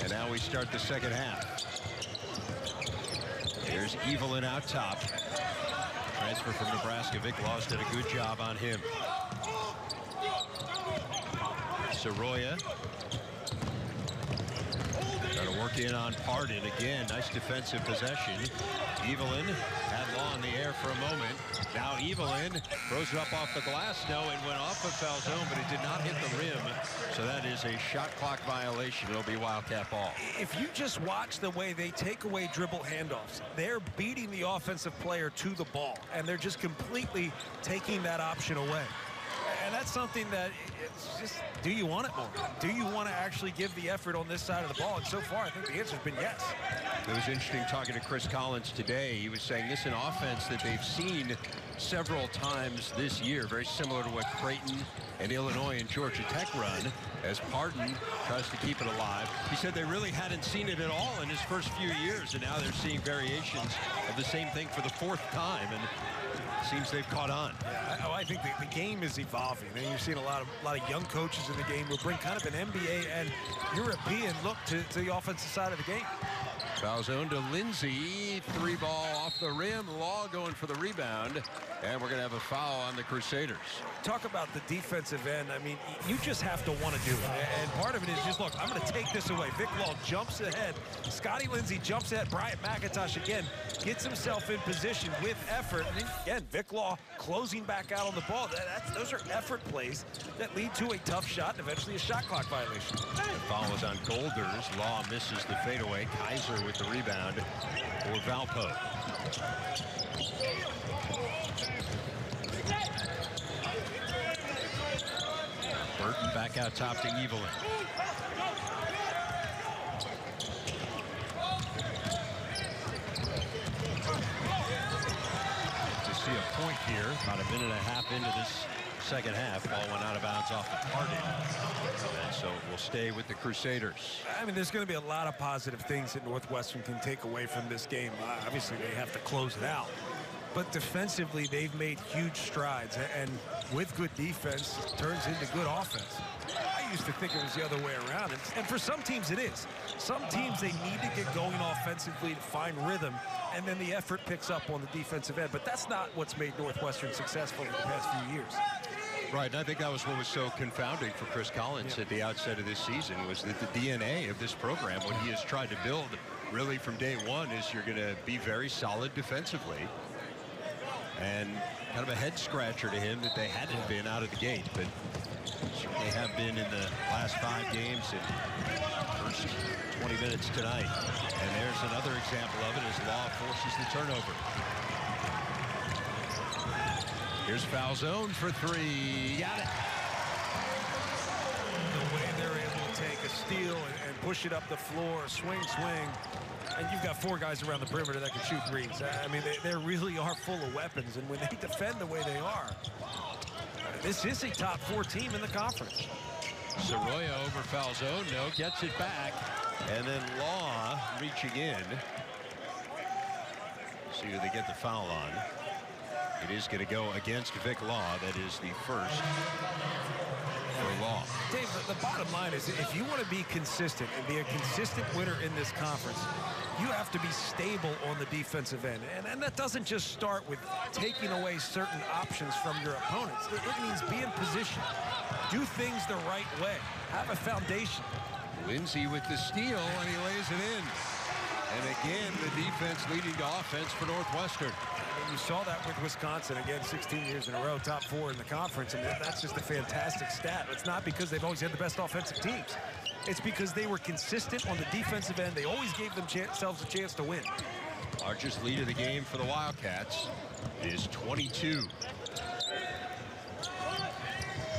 And now we start the second half. Here's Evelyn out top. Transfer from Nebraska. Vic Laws did a good job on him. Sorolla Got to work in on Pardon again. Nice defensive possession. Evelyn had In the air for a moment. Now Evelyn throws it up off the glass. No, it went off of Falzon, but it did not hit the rim. So that is a shot clock violation. It'll be Wildcat ball. If you just watch the way they take away dribble handoffs, they're beating the offensive player to the ball, and they're just completely taking that option away. And that's something that it's just, do you want it more? Do you want to actually give the effort on this side of the ball? And so far, I think the answer's been yes. It was interesting talking to Chris Collins today. He was saying this is an offense that they've seen several times this year, very similar to what Creighton and Illinois and Georgia Tech run as Pardon tries to keep it alive. He said they really hadn't seen it at all in his first few years, and now they're seeing variations of the same thing for the fourth time. And seems they've caught on. Yeah, I, I think the, the, game is evolving, and you're seeing a lot of a lot of young coaches in the game who bring kind of an NBA and European look to, to the offensive side of the game. Falzon to Lindsey. Three ball off the rim. Law going for the rebound. And we're going to have a foul on the Crusaders. Talk about the defensive end. I mean, you just have to want to do it. And part of it is just, look, I'm going to take this away. Vic Law jumps ahead. Scottie Lindsey jumps ahead. Bryant McIntosh again gets himself in position with effort. And again, Vic Law closing back out on the ball. That, those are effort plays that lead to a tough shot and eventually a shot clock violation. The foul is on Golders. Law misses the fadeaway. Kiser with the rebound for Valpo. Burton back out top to Evelyn. To see a point here, about a minute and a half into this second half. Ball went out of bounds off the target. And so we'll stay with the Crusaders. I mean, there's going to be a lot of positive things that Northwestern can take away from this game. Uh, obviously, they have to close it out. But defensively, they've made huge strides. And with good defense, turns into good offense. Used to think it was the other way around. And, and for some teams, it is. Some teams, they need to get going offensively to find rhythm, and then the effort picks up on the defensive end. But that's not what's made Northwestern successful in the past few years. Right, and I think that was what was so confounding for Chris Collins yeah. at the outset of this season was that the DNA of this program, what he has tried to build really from day one, is you're going to be very solid defensively. And kind of a head scratcher to him that they hadn't been out of the gate, but they have been in the last five games and first 20 minutes tonight. And there's another example of it as Law forces the turnover. Here's Falzon for three. Got it. The way they're able to take a steal and, and push it up the floor, swing, swing, and you've got four guys around the perimeter that can shoot threes. I mean, they, they really are full of weapons, and when they defend the way they are, this is a top four team in the conference. Sorolla over Falzon. No, gets it back. And then Law reaching in. See who they get the foul on. It is going to go against Vic Law. That is the first for Law. Dave, the, the bottom line is if you want to be consistent and be a consistent winner in this conference, you have to be stable on the defensive end. And, and that doesn't just start with taking away certain options from your opponents. It, it means be in position. Do things the right way. Have a foundation. Lindsey with the steal, and he lays it in. And again, the defense leading to offense for Northwestern. You saw that with Wisconsin, again, 16 years in a row, top four in the conference, and that's just a fantastic stat. It's not because they've always had the best offensive teams. It's because they were consistent on the defensive end. They always gave themselves a chance to win. Largest lead of the game for the Wildcats is 22.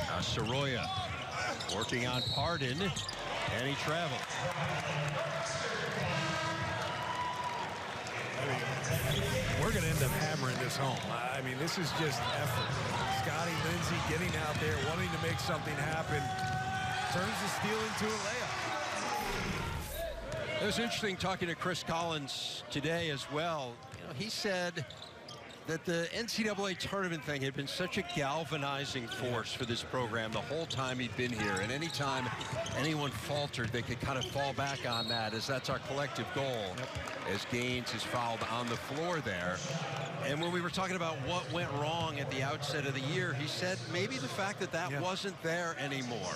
Now Sorolla working on Pardon, and he travels. We're going to end up hammering this home. I mean, this is just effort. Scottie Lindsey getting out there, wanting to make something happen turns the steal into a layup. It was interesting talking to Chris Collins today as well. You know, he said that the NCAA tournament thing had been such a galvanizing force for this program the whole time he'd been here. And anytime anyone faltered, they could kind of fall back on that as that's our collective goal yep. as Gaines is fouled on the floor there. And when we were talking about what went wrong at the outset of the year, he said maybe the fact that that yep. wasn't there anymore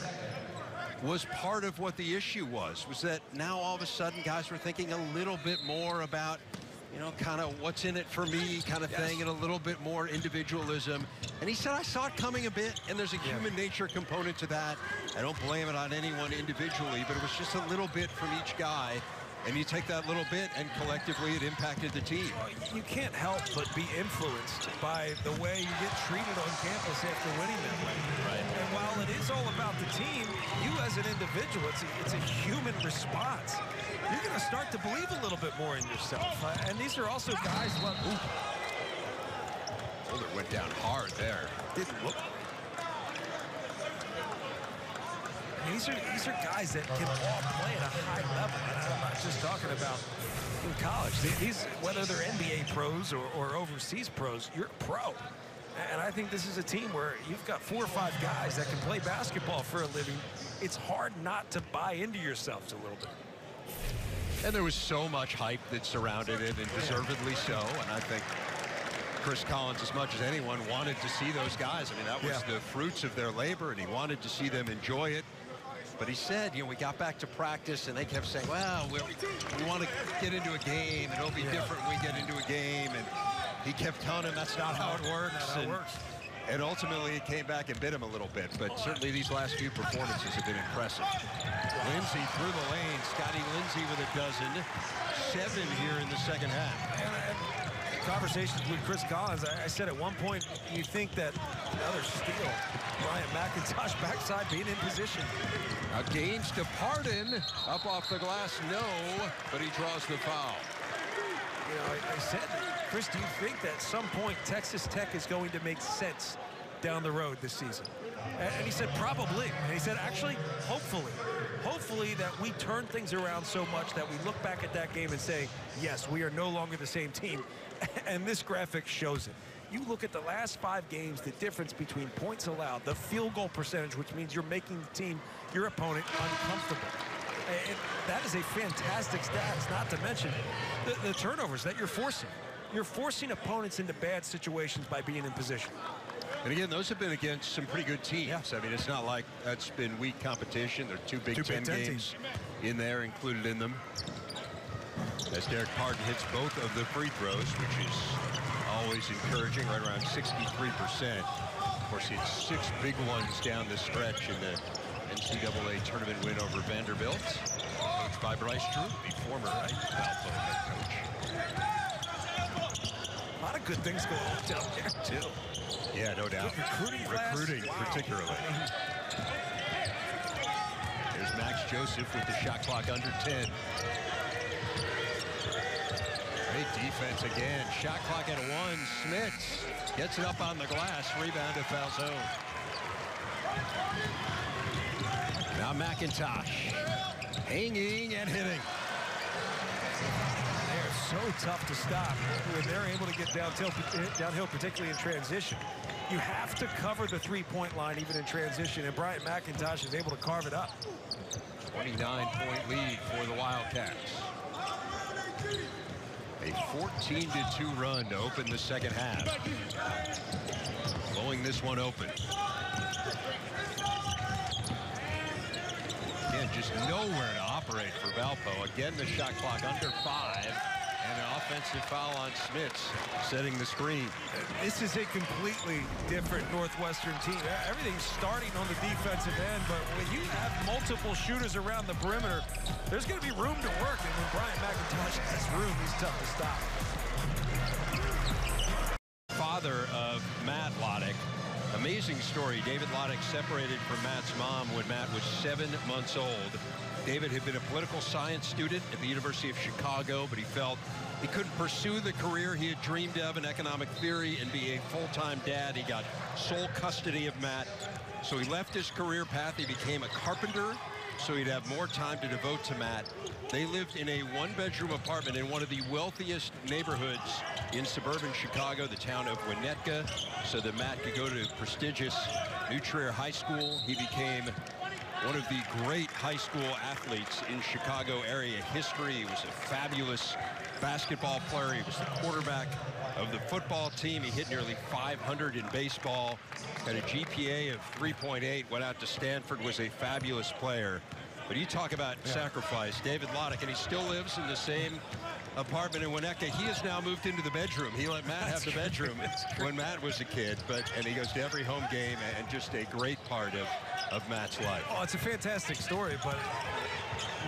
was part of what the issue was, was that now all of a sudden guys were thinking a little bit more about, you know, kind of what's in it for me kind of yes. thing and a little bit more individualism. And he said, I saw it coming a bit, and there's a yeah. human nature component to that. I don't blame it on anyone individually, but it was just a little bit from each guy and you take that little bit and collectively it impacted the team. You can't help but be influenced by the way you get treated on campus after winning that way. Right. And while it is all about the team, you as an individual, it's a, it's a human response. You're going to start to believe a little bit more in yourself. Uh, and these are also guys ooh. Holder went down hard there. Didn't look these are these are guys that can all play at a high level. I'm not just talking about in college. These, whether they're NBA pros or, or overseas pros, you're a pro. And I think this is a team where you've got four or five guys that can play basketball for a living. It's hard not to buy into yourselves a little bit. And there was so much hype that surrounded it, and deservedly so. And I think Chris Collins, as much as anyone, wanted to see those guys. I mean, that was yeah. the fruits of their labor, and he wanted to see them enjoy it. But he said, you know, we got back to practice and they kept saying, well, we want to get into a game and it'll be yeah. different when we get into a game. And he kept telling him that's not how it works. How it works. And ultimately, it came back and bit him a little bit. But certainly these last few performances have been impressive. Lindsey through the lane. Scottie Lindsey with a dozen. Seven here in the second half conversations with Chris Collins, I, I, said at one point, you think that another steal, Bryant McIntosh backside being in position. Now Gaines to Pardon, up off the glass, no, but he draws the foul. You know, I, I said, Chris, do you think that at some point Texas Tech is going to make sense down the road this season? And, he said, probably. And he said, actually, hopefully hopefully that we turn things around so much that we look back at that game and say, yes, we are no longer the same team. and this graphic shows it. you look at the last five games, the difference between points allowed, the field goal percentage, which means you're making the team, your opponent, uncomfortable. And that is a fantastic stat, not to mention the, the turnovers that you're forcing. You're forcing opponents into bad situations by being in position. And again, those have been against some pretty good teams. Yeah. I mean, it's not like that's been weak competition. There are two Big two Ten, Big Ten games teams. in there included in them. As Dererk Pardon hits both of the free throws, which is always encouraging, right around 63%. Of course, he had six big ones down the stretch in the NCAA tournament win over Vanderbilt. Coached by Bryce Drew, the former Valpo head coach. A lot of good things going on down there, too. Yeah, no doubt. recruiting Recruiting, wow. particularly. There's Max Joseph with the shot clock under 10. Great defense again. Shot clock at one. Smits gets it up on the glass. Rebound to Falzon. Now McIntosh hanging and hitting. So tough to stop when they're able to get downhill, downhill, particularly in transition. You have to cover the three-point line even in transition, and Bryant McIntosh is able to carve it up. 29-point lead for the Wildcats. A 14-2 run to open the second half. Blowing this one open. Again, just nowhere to operate for Valpo. Again, the shot clock under five. Offensive foul on Smits, setting the screen. This is a completely different Northwestern team. Everything's starting on the defensive end, but when you have multiple shooters around the perimeter, there's going to be room to work. And when Bryant McIntosh has room, he's tough to stop. Father of Matt Lottich. Amazing story. David Lottich separated from Matt's mom when Matt was seven months old. David had been a political science student at the University of Chicago, but he felt he couldn't pursue the career he had dreamed of in economic theory and be a full-time dad. He got sole custody of Matt. So he left his career path. He became a carpenter so he'd have more time to devote to Matt. They lived in a one-bedroom apartment in one of the wealthiest neighborhoods in suburban Chicago, the town of Winnetka, so that Matt could go to prestigious New Trier High School. He became one of the great high school athletes in Chicago area history. He was a fabulous basketball player. He was the quarterback of the football team. He hit nearly 500 in baseball, had a GPA of 3.8, went out to Stanford, was a fabulous player. But you talk about yeah. sacrifice. David Lottich, and he still lives in the same apartment in Winnetka. He has now moved into the bedroom. He let Matt have the bedroom when Matt was a kid, but and he goes to every home game and just a great part of of Matt's life. Oh, it's a fantastic story, but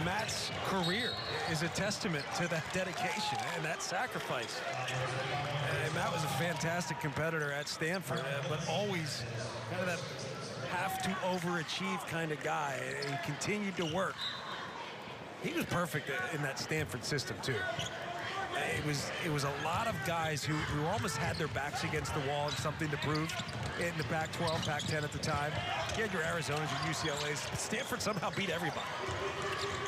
Matt's career is a testament to that dedication and that sacrifice. And Matt was a fantastic competitor at Stanford, uh, but always kind of that have to overachieve kind of guy. He continued to work. He was perfect in that Stanford system, too it was it was a lot of guys who, who almost had their backs against the wall and something to prove in the Pac-12, Pac-10 at the time. You had your Arizonas, your UCLA's. Stanford somehow beat everybody.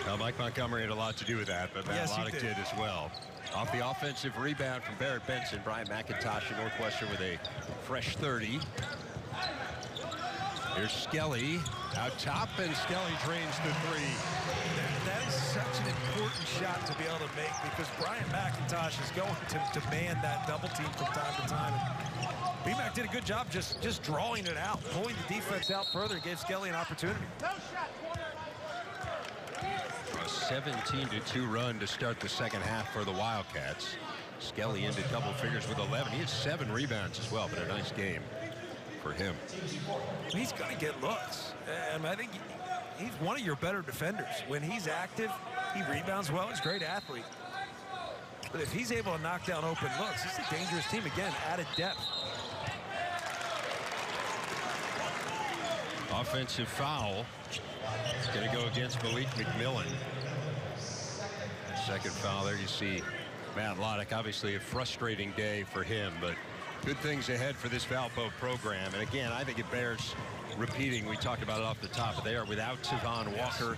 Well, Mike Montgomery had a lot to do with that, but Matt yes, Lottich did. did as well. Off the offensive rebound from Barret Benson, Bryant McIntosh in Northwestern with a fresh 30. Here's Skelly out top, and Skelly drains the three. That is such an important shot to be able to make because Bryant McIntosh is going to demand that double team from time to time. BMAC did a good job just, just drawing it out, pulling the defense out further, gave Skelly an opportunity. A 17 to 2 run to start the second half for the Wildcats. Skelly into double figures with 11. He had seven rebounds as well, but a nice game for him. He's going to get looks. And I think he's one of your better defenders. When he's active, he rebounds well. He's a great athlete. But if he's able to knock down open looks, it's a dangerous team. Again, added depth. Offensive foul. It's going to go against Malik McMillan. Second foul there. You see Matt Lottich, obviously a frustrating day for him, but good things ahead for this Valpo program. And again, I think it bears repeating, we talked about it off the top, but they are without Tevonn Walker,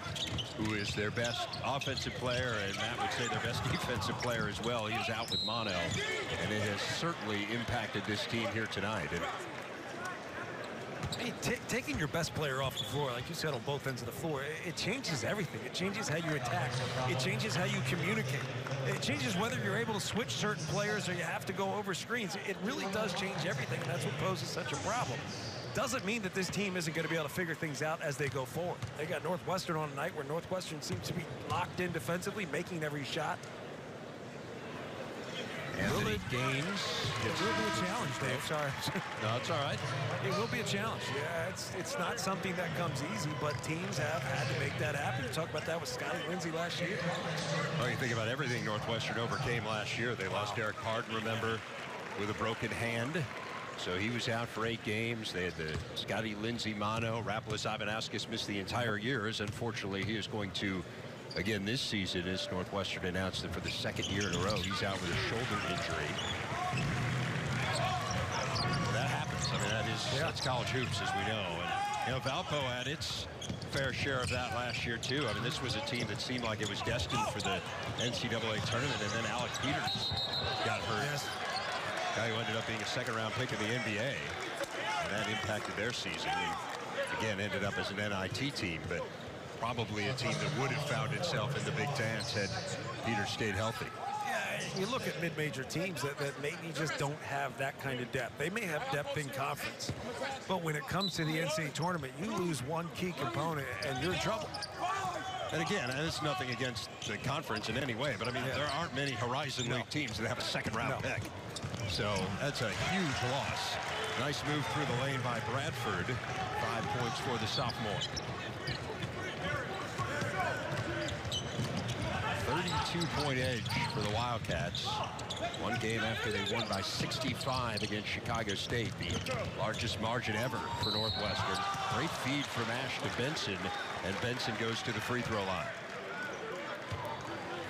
who is their best offensive player, and Matt would say their best defensive player as well. He is out with mono, and it has certainly impacted this team here tonight. And Taking your best player off the floor, like you said, on both ends of the floor, it, it, changes everything. It changes how you attack. It changes how you communicate. It changes whether you're able to switch certain players or you have to go over screens. It really does change everything, and that's what poses such a problem. Doesn't mean that this team isn't going to be able to figure things out as they go forward. They got Northwestern on a night where Northwestern seems to be locked in defensively, making every shot. Anthony Gaines. It will be a challenge, Dave. Sorry. no, it's all right. It will be a challenge. Yeah, it's it's not something that comes easy, but teams have had to make that happen. You talked about that with Scottie Lindsey last year. Well, you think about everything Northwestern overcame last year. They lost Dererk Harden, remember, with a broken hand. So he was out for eight games. They had the Scottie Lindsey mono. Rapolas Ivanauskas missed the entire year, as unfortunately he is going to again this season as Northwestern announced that for the second year in a row he's out with a shoulder injury. That happens. I mean, that is yeah. that's college hoops, as we know. And you know, Valpo had its fair share of that last year too. I mean, this was a team that seemed like it was destined for the NCAA tournament, and then Alec Peters got hurt. Yes. Guy who ended up being a second-round pick in the NBA, and that impacted their season. He, again, ended up as an NIT team, but probably a team that would have found itself in the Big Ten had Peter stayed healthy. Yeah, you look at mid-major teams that, that maybe just don't have that kind of depth. They may have depth in conference, but when it comes to the NCAA tournament, you lose one key component and you're in trouble. And again, and it's nothing against the conference in any way, but I mean, yeah. there aren't many Horizon no. League teams that have a second-round no. pick. So that's a huge loss. Nice move through the lane by Bradford. Five points for the sophomore. 32-point edge for the Wildcats. One game after they won by 65 against Chicago State, the largest margin ever for Northwestern. Great feed from Ash to Benson, and Benson goes to the free throw line.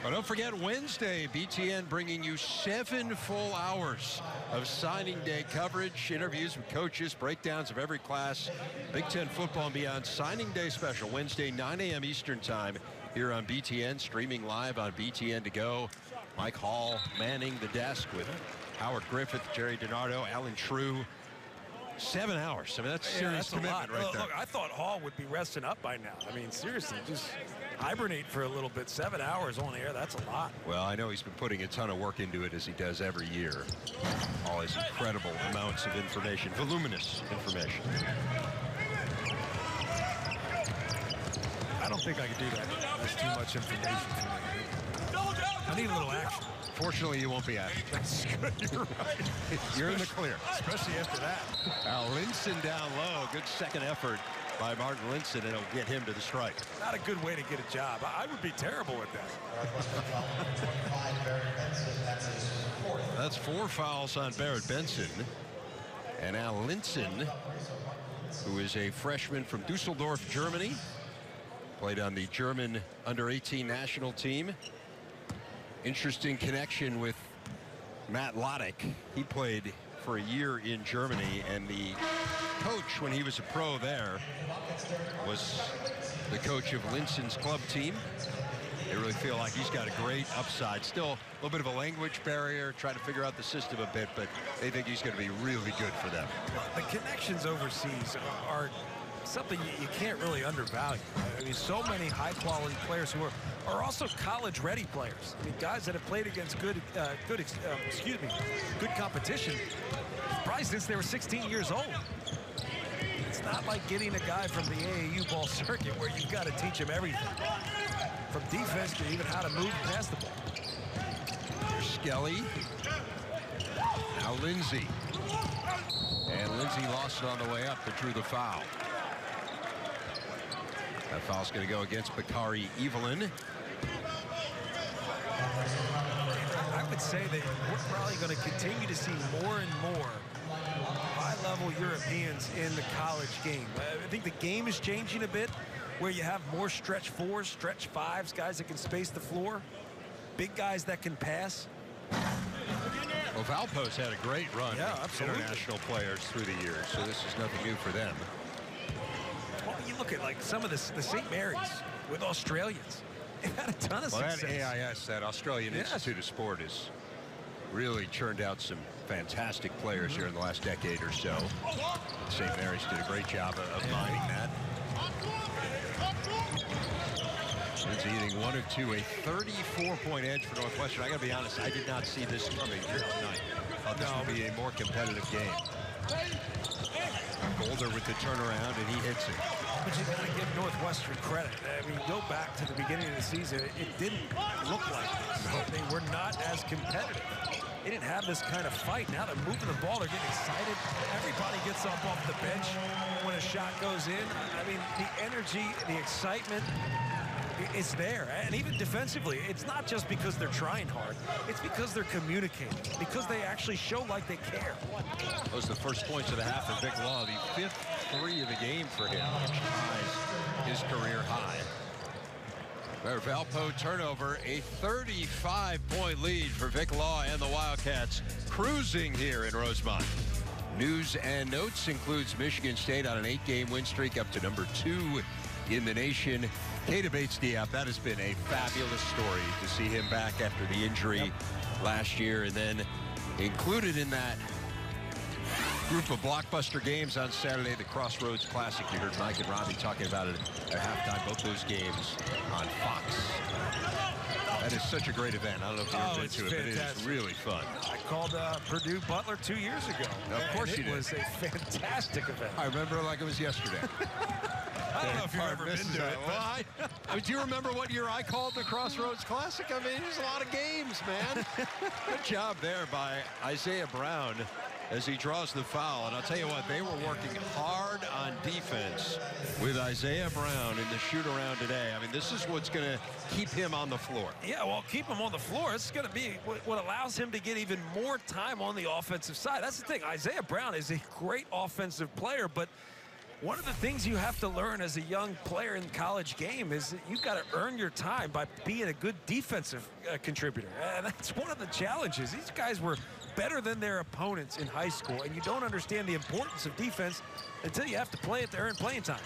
But don't forget Wednesday, BTN bringing you seven full hours of signing day coverage, interviews with coaches, breakdowns of every class, Big Ten football and beyond. Signing day special Wednesday, 9 a.m. Eastern time here on BTN, streaming live on BTN to go. Mike Hall manning the desk with Howard Griffith, Gerry DiNardo, Alan True. Seven hours. I mean, that's serious yeah, that's commitment right look, there. Look, I thought Hall would be resting up by now. I mean, seriously, just hibernate for a little bit. Seven hours on air, that's a lot. Well, I know he's been putting a ton of work into it as he does every year. All his incredible amounts of information, voluminous information. I don't think I could do that. That's too much information for me. I need a little action. Fortunately, you won't be asked. That's good. You're right. You're in the clear. Especially after that. Now, Linson down low. Good second effort by Martin Linson, and it'll get him to the strike. Not a good way to get a job. I would be terrible at that. That's four fouls on Barrett Benson. And now Linson, who is a freshman from Dusseldorf, Germany, Played on the German under-18 national team. Interesting connection with Matt Lottich. He played for a year in Germany, and the coach, when he was a pro there, was the coach of Linson's club team. They really feel like he's got a great upside. Still a little bit of a language barrier, trying to figure out the system a bit, but they think he's going to be really good for them. The connections overseas are something you, you, can't really undervalue. I mean, so many high-quality players who are, are also college-ready players. I mean, guys that have played against good, uh, good, uh, excuse me, good competition, probably since they were 16 years old. It's not like getting a guy from the AAU ball circuit where you've got to teach him everything, from defense to even how to move past the ball. Here's Skelly. Now Lindsey. And Lindsey lost it on the way up, but drew the foul. That foul's going to go against Bakari Evelyn. I would say that we're probably going to continue to see more and more high-level Europeans in the college game. Uh, I think the game is changing a bit where you have more stretch fours, stretch fives, guys that can space the floor, big guys that can pass. Well, Valpo's had a great run yeah, international players through the years, so this is nothing new for them. Look at like some of the, the St. Mary's with Australians. They've had a ton of well, success. that AIS, that Australian Yes. Institute of Sport, has really churned out some fantastic players here in the last decade or so. St. Mary's did a great job of, mining that. Lindsey eating one of two, a 34-point edge for Northwestern. I got to be honest, I did not see this coming here tonight. Thought this would be a more competitive game. Golder with the turnaround, and he hits it. But you got to give Northwestern credit. I mean, go back to the beginning of the season. It, didn't look like this. They were not as competitive. They didn't have this kind of fight. Now they're moving the ball. They're getting excited. Everybody gets up off the bench when a shot goes in. I mean, the energy, the excitement, it's there. And even defensively, it's not just because they're trying hard. It's because they're communicating, because they actually show like they care. Those are the first points of the half for Vic Law, the fifth three of the game for him, his career high. Valpo turnover, a 35-point lead for Vic Law and the Wildcats, cruising here in Rosemont. News and notes includes Michigan State on an eight-game win streak up to number two in the nation. Kata Bates Diop, that has been a fabulous story to see him back after the injury last year and then included in that group of blockbuster games on Saturday, the Crossroads Classic. You heard Mike and Robbie talking about it at halftime, both those games on Fox. That is such a great event. I don't know if you've Oh, been it's to it, but it is fantastic. really fun. I called uh, Purdue Butler two years ago. Of course you it was a fantastic event. I remember it like it was yesterday. I don't know if you've ever been to it. Well, I, I mean, do you remember what year I called the Crossroads Classic? I mean, there's a lot of games, man. Good job there by Isaiah Brown as he draws the foul. And I'll tell you what, they were working hard on defense with Isaiah Brown in the shoot around today. I mean, this is what's going to keep him on the floor. Yeah, well, keep him on the floor. It's going to be what, allows him to get even more time on the offensive side. That's the thing. Isaiah Brown is a great offensive player, but one of the things you have to learn as a young player in the college game is you've got to earn your time by being a good defensive uh, contributor. And that's one of the challenges. These guys were better than their opponents in high school, and you don't understand the importance of defense until you have to play it to earn playing time.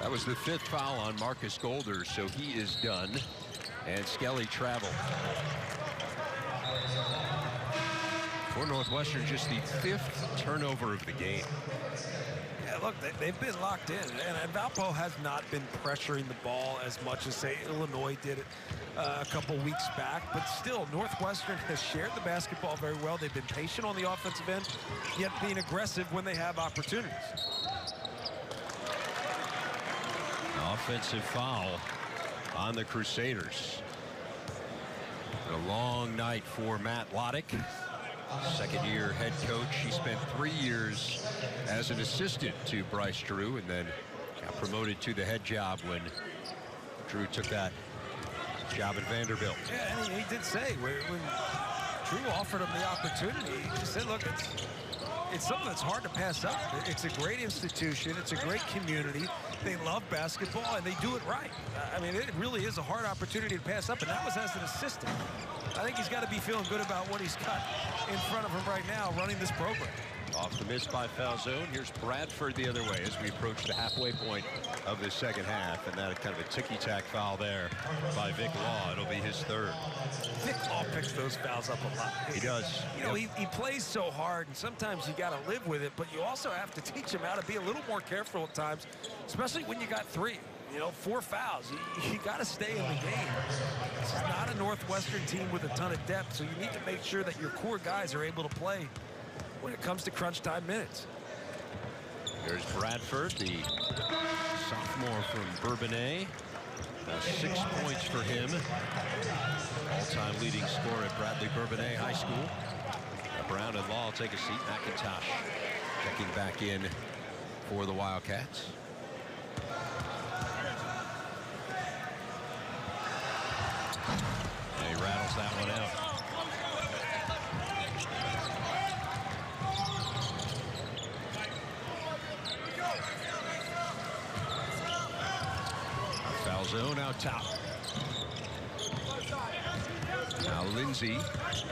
That was the fifth foul on Markus Golder, so he is done. And Skelly travel. For Northwestern, just the fifth turnover of the game. Look, they, they've been locked in, and, and Valpo has not been pressuring the ball as much as, say, Illinois did it uh, a couple weeks back. But still, Northwestern has shared the basketball very well. They've been patient on the offensive end, yet being aggressive when they have opportunities. Offensive foul on the Crusaders. A long night for Matt Lottich, second year head coach. He spent three years as an assistant to Bryce Drew and then got promoted to the head job when Drew took that job at Vanderbilt. Yeah, and he, did say when, when Drew offered him the opportunity, he said, look, it's, it's something that's hard to pass up. It's a great institution. It's a great community. They love basketball, and they do it right. I mean, it really is a hard opportunity to pass up, and that was as an assistant. I think he's got to be feeling good about what he's got in front of him right now running this program. Off the miss by Falzon. Here's Bradford the other way as we approach the halfway point of the second half. And that kind of a ticky-tack foul there by Vic Law. It'll be his third. Vic Law picks those fouls up a lot. He does. You know, Yep. he, he plays so hard, and sometimes you got to live with it, but you also have to teach him how to be a little more careful at times, especially when you got three. You know, four fouls. You, you got to stay in the game. This is not a Northwestern team with a ton of depth, so you need to make sure that your core guys are able to play when it comes to crunch time minutes. There's Bradford, the sophomore from Bourbonnais. Now six points for him. All-time leading scorer at Bradley Bourbonnais High School. Brown and Law take a seat. McIntosh checking back in for the Wildcats. He rattles that one out. Foul zone out top. Now Lindsey. There's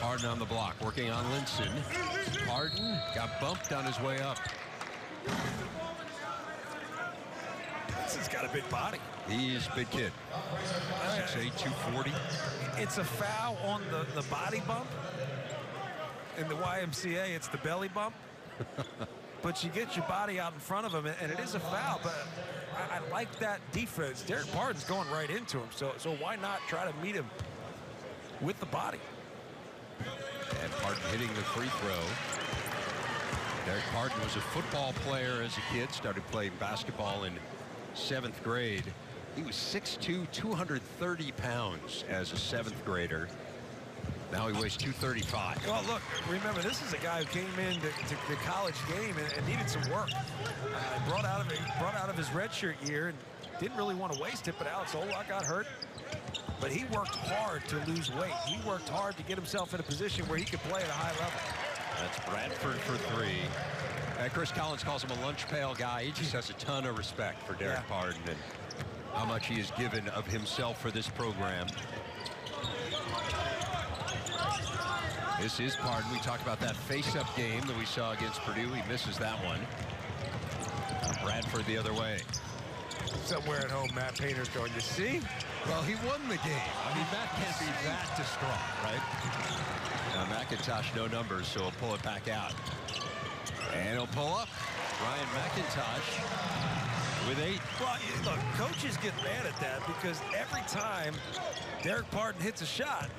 Pardon on the block, working on Linson. Pardon got bumped on his way up. Gibson's got a big body. He's a big kid. 6'8", 240. It's a foul on the, the body bump. In the YMCA, it's the belly bump. but you get your body out in front of him, and it is a foul. But I, I like that defense. Dererk Pardon's going right into him, so so why not try to meet him with the body? And Pardon hitting the free throw. Dererk Pardon was a football player as a kid, started playing basketball in seventh grade. He was 6'2", 230 pounds as a seventh grader. Now he weighs 235. Well, look, remember, this is a guy who came in to, to the college game and, and needed some work. Uh, brought out of brought out of his redshirt year and didn't really want to waste it, but Alex Olah got hurt. But he worked hard to lose weight. He worked hard to get himself in a position where he could play at a high level. That's Bradford for three. Uh, Chris Collins calls him a lunch pail guy. He just has a ton of respect for Dererk yeah. Pardon and how much he has given of himself for this program. This is Pardon. We talked about that face-up game that we saw against Purdue. He misses that one. Bradford the other way. Somewhere at home, Matt Painter's going, to see? Well, he won the game. I mean, Matt can't be that distraught, right? Now, McIntosh, no numbers, so he'll pull it back out. And he'll pull up. Bryant McIntosh with eight. Well, look, coaches get mad at that because every time Dererk Pardon hits a shot,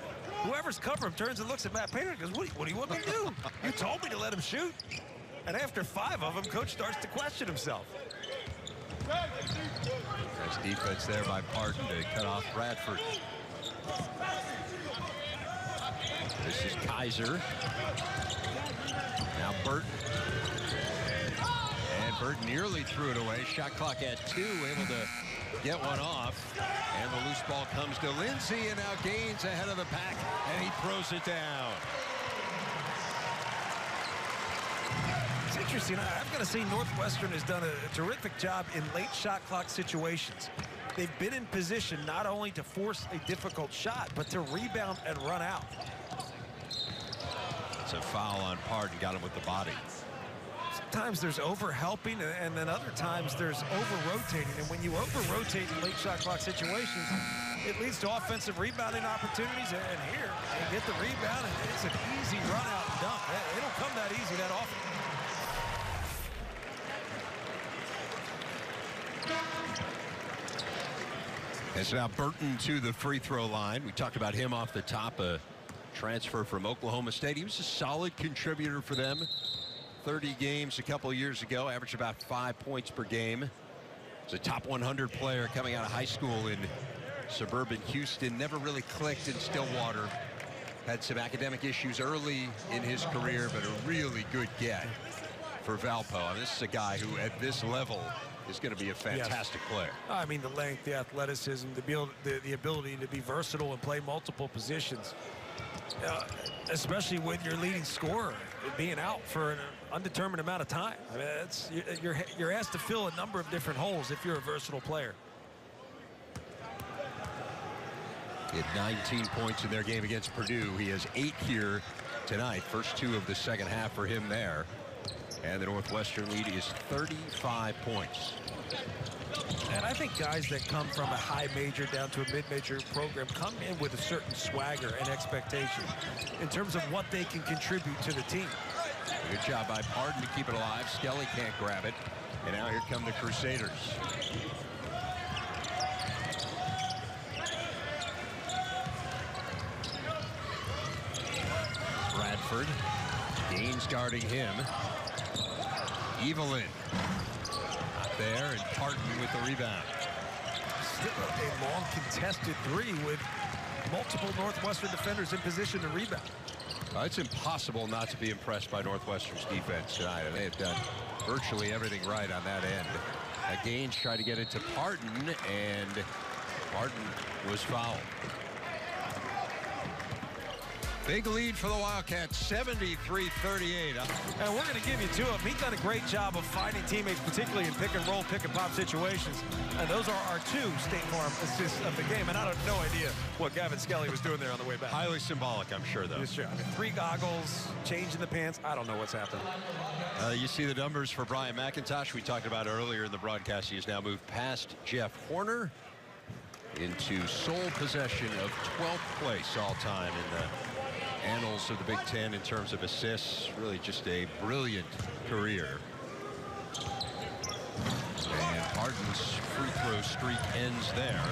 whoever's covering him turns and looks at Matt Painter and goes, what, what do you want me to do? You told me to let him shoot. And after five of them, coach starts to question himself. Nice defense there by Pardon to cut off Bradford. This is Kiser. Now Burton. And Burton nearly threw it away. Shot clock at two, able to get one off. And the loose ball comes to Lindsey, and now Gaines ahead of the pack, and he throws it down. It's interesting. I've got to say Northwestern has done a terrific job in late shot clock situations. They've been in position not only to force a difficult shot, but to rebound and run out. It's a foul on Pardon, got him with the body sometimes there's over-helping, and then other times there's over-rotating. And when you over-rotate in late shot clock situations, it leads to offensive rebounding opportunities. And here, they get the rebound, and it's an easy run-out and dunk. It don't come that easy that often. It's now Burton to the free throw line. We talked about him off the top, a transfer from Oklahoma State. He was a solid contributor for them 30 games a couple years ago, averaged about five points per game. He's a top 100 player coming out of high school in suburban Houston. Never really clicked in Stillwater. Had some academic issues early in his career, but a really good get for Valpo. Mean, this is a guy who, at this level, is going to be a fantastic yes. player. I mean, the length, the athleticism, the, the, the ability to be versatile and play multiple positions. Uh, especially with your leading scorer being out for an undetermined amount of time. I mean, it's, you're, you're asked to fill a number of different holes if you're a versatile player. He had 19 points in their game against Purdue. He has eight here tonight. First two of the second half for him there. And the Northwestern lead is 35 points. And I think guys that come from a high major down to a mid-major program come in with a certain swagger and expectation in terms of what they can contribute to the team. Good job by Pardon to keep it alive. Skelly can't grab it. And now here come the Crusaders. Bradford. Gaines guarding him. Evelyn. Not there, and Pardon with the rebound. Still a long contested three with multiple Northwestern defenders in position to rebound. Uh, it's impossible not to be impressed by Northwestern's defense tonight. They have done virtually everything right on that end. Gaines tried to get it to Pardon, and Pardon was fouled. Big lead for the Wildcats, 73-38. And we're going to give you two of them. He's done a great job of finding teammates, particularly in pick and roll, pick and pop situations. And those are our two State Farm assists of the game. And I have no idea what Gavin Skelly was doing there on the way back. Highly symbolic, I'm sure, though. Yes, sure. I mean, three goggles, changing the pants. I don't know what's happening. Uh, you see the numbers for Bryant McIntosh. We talked about earlier in the broadcast. He has now moved past Jeff Horner into sole possession of 12th place all time in the annals of the Big Ten in terms of assists. Really just a brilliant career. And Pardon's free throw streak ends there.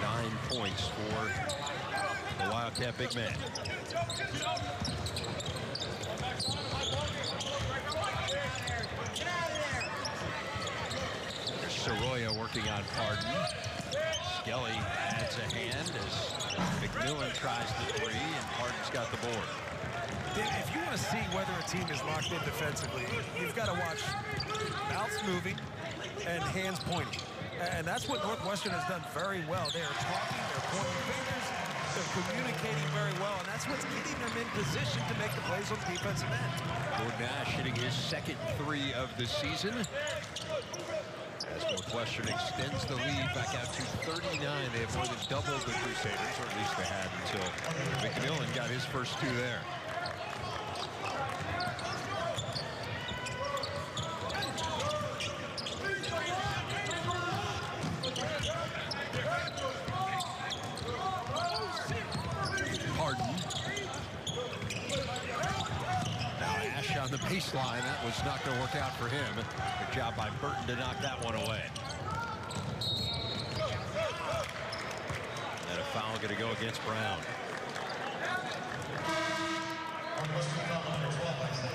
Nine points for the Wildcat big man. Sorolla working on Pardon. Skelly adds a hand as McMillan tries the three, and Pardon's got the board. If you want to see whether a team is locked in defensively, you've got to watch mouths moving and hands pointing. And that's what Northwestern has done very well. They are talking, they're pointing fingers, they're communicating very well, and that's what's getting them in position to make the plays on the defensive end. Jordan Ash hitting his second three of the season. As Northwestern extends the lead back out to 39. They have more than doubled the Crusaders, or at least they had until McMillan got his first two there. Harden. Now Ash on the baseline. That was not going to work out for him. Good job by Burton to knock that one away. And a foul going to go against Brown.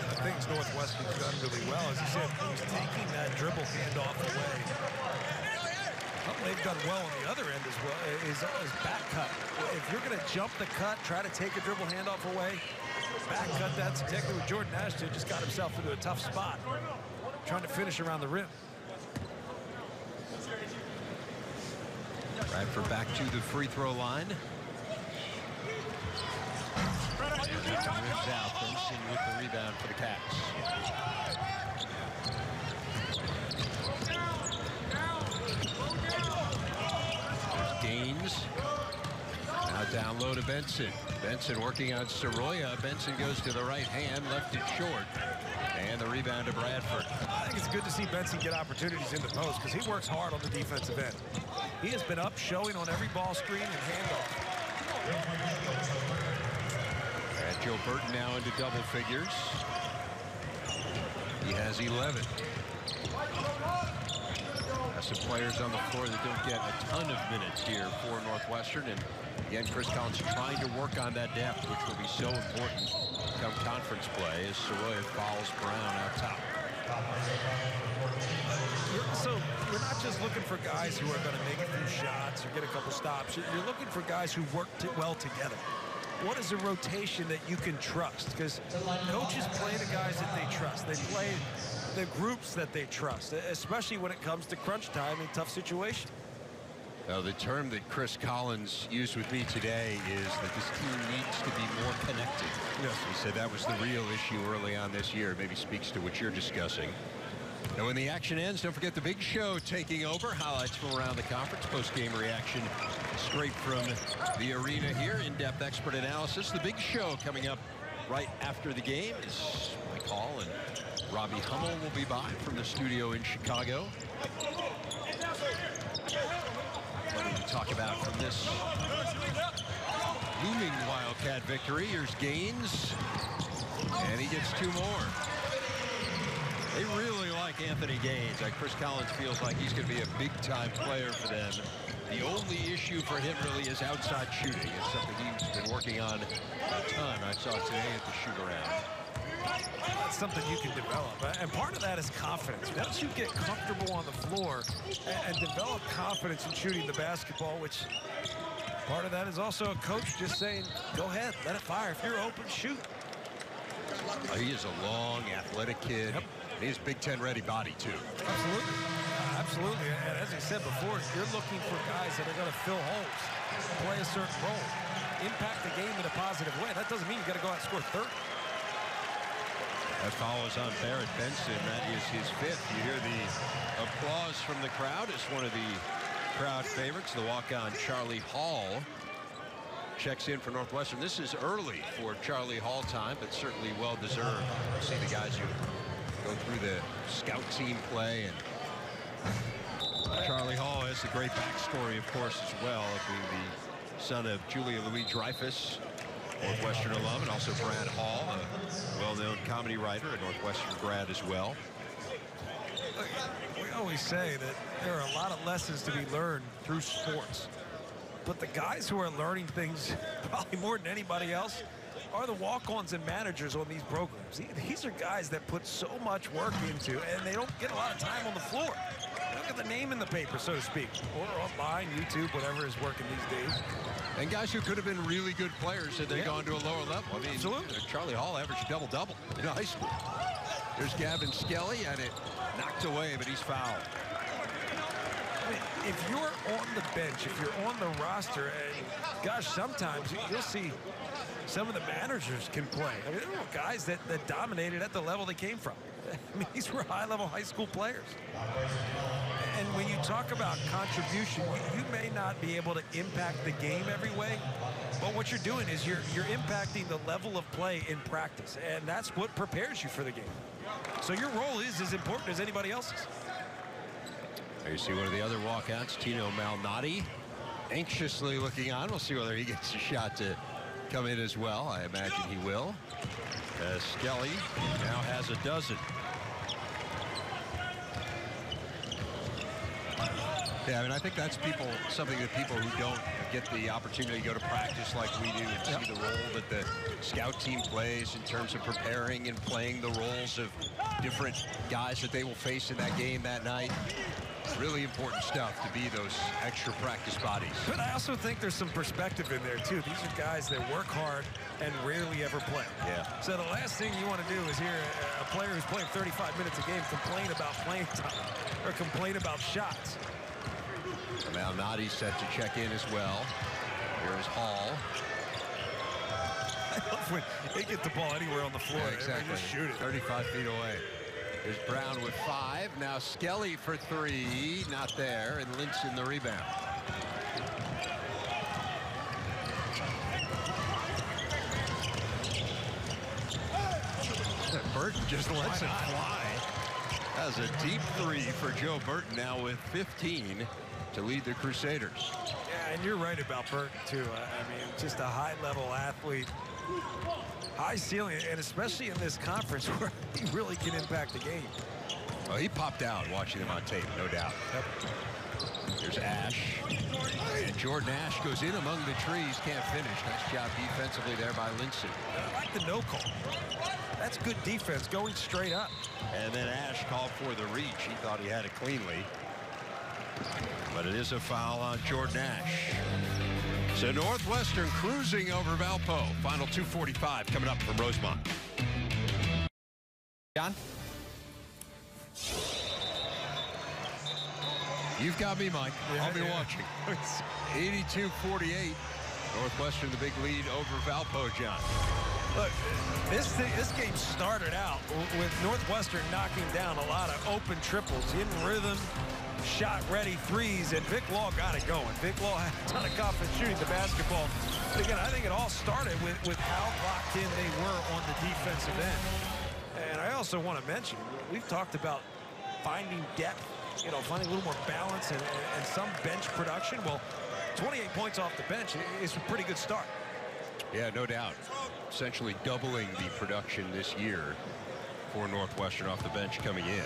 The things Northwestern's done really well, as you said, is taking that dribble handoff away. They've done well on the other end as well is, is back cut. If you're going to jump the cut, try to take a dribble handoff away, back cut, that's exactly what Jordan Ash did. Just got himself into a tough spot, trying to finish around the rim. Bradford back to the free throw line. Out. Benson with the rebound for the Cats. Gaines. Now down low to Benson. Benson working on Sorolla. Benson goes to the right hand, left it short. And the rebound to Bradford. I think it's good to see Benson get opportunities in the post because he works hard on the defensive end. He has been up showing on every ball screen and handoff. And Joe Burton now into double figures. He has 11. Got some players on the floor that don't get a ton of minutes here for Northwestern. And again, Chris Collins trying to work on that depth, which will be so important come conference play as Sorolla follows Brown out top. So we're not just looking for guys who are going to make a few shots or get a couple stops. You're you're looking for guys who work well together. What is a rotation that you can trust? Because coaches play the guys that they trust. They play the groups that they trust, especially when it comes to crunch time in tough situations. Now, the term that Chris Collins used with me today is that this team needs to be more connected. Yes. He said that was the real issue early on this year. Maybe speaks to what you're discussing. And when the action ends, don't forget the big show taking over. Highlights from around the conference, post-game reaction straight from the arena here. In-depth expert analysis. The big show coming up right after the game is Mike Hall and Robbie Hummel will be by from the studio in Chicago. Talk about from this looming Wildcat victory. Here's Gaines, and he gets two more. They really like Anthony Gaines. Like Chris Collins feels like he's going to be a big-time player for them. The only issue for him really is outside shooting. It's something he's been working on a ton. I saw today at the shoot-around. That's something you can develop. And part of that is confidence. Once you get comfortable on the floor and, and develop confidence in shooting the basketball, which part of that is also a coach just saying, go ahead, let it fire. If you're open, shoot. Uh, he is a long, athletic kid. Yep. He has Big Ten ready body, too. Absolutely. Absolutely. And as I said before, you're looking for guys that are going to fill holes, play a certain role. impact the game in a positive way. That doesn't mean you got to go out and score 30. That follows on Barret Benson. That is his fifth. You hear the applause from the crowd It's one of the crowd favorites, the walk-on Charlie Hall checks in for Northwestern. This is early for Charlie Hall time, but certainly well-deserved. See the guys who go through the scout team play and Charlie Hall has the great backstory, of course, as well, being the son of Julia Louis Dreyfus, Northwestern alum, and also Brad Hall, a well-known comedy writer, a Northwestern grad as well. We always say that there are a lot of lessons to be learned through sports. But the guys who are learning things probably more than anybody else are the walk-ons and managers on these programs. These are guys that put so much work into, and they don't get a lot of time on the floor. Look at the name in the paper, so to speak, or online, YouTube, whatever is working these days. And guys who could have been really good players had they Yeah. gone to a lower level. I mean, Absolutely. Charlie Hall averaged double-double in high school. There's Gavin Skelly, and it knocked away, but he's fouled. If you're on the bench, if you're on the roster, and gosh, sometimes you'll see some of the managers can play. I mean, guys that, that dominated at the level they came from. I mean, these were high-level high school players. And when you talk about contribution, you, you may not be able to impact the game every way, but what you're doing is you're you're impacting the level of play in practice, and that's what prepares you for the game. So your role is as important as anybody else's. There you see one of the other walkouts, Tino Malnati, anxiously looking on. We'll see whether he gets a shot to come in as well. I imagine he will. As Skelly now has a dozen. Yeah, I mean, I think that's people something that people who don't get the opportunity to go to practice like we do and see the role that the scout team plays in terms of preparing and playing the roles of different guys that they will face in that game that night. Really important stuff to be those extra practice bodies. But I also think there's some perspective in there, too. These are guys that work hard and rarely ever play. Yeah. So the last thing you want to do is hear a, a player who's playing 35 minutes a game complain about playing time or complain about shots. Now Malnati set to check in as well. Here is Hall. I love when they get the ball anywhere on the floor. Yeah, exactly. Just shoot it. 35 feet away. There's Brown with five. Now Skelly for three. Not there. And Linson the rebound. Burton just lets it fly. That's a deep three for Joe Burton now with 15 to lead the Crusaders. Yeah, and you're right about Burton, too. I mean, just a high-level athlete. High ceiling, and especially in this conference where he really can impact the game. Well, he popped out watching him on tape, no doubt. There's Ash. And Jordan Ash goes in among the trees, can't finish. Nice job defensively there by Linson. I like the no call. That's good defense, going straight up. And then Ash called for the reach. He thought he had it cleanly. But it is a foul on Jordan Ash. So Northwestern cruising over Valpo. Final 245 coming up from Rosemont. John? You've got me, Mike. I'll be Yeah. watching. 82-48. Northwestern the big lead over Valpo, John. Look, this thing, this game started out with Northwestern knocking down a lot of open triples, in rhythm, shot ready threes, and Vic Law got it going. Vic Law had a ton of confidence shooting the basketball. But again, I think it all started with, with how locked in they were on the defensive end. And I also want to mention, we've talked about finding depth, you know, finding a little more balance and, and, and some bench production. Well, 28 points off the bench is a pretty good start. Yeah, no doubt. Essentially doubling the production this year for Northwestern off the bench coming in.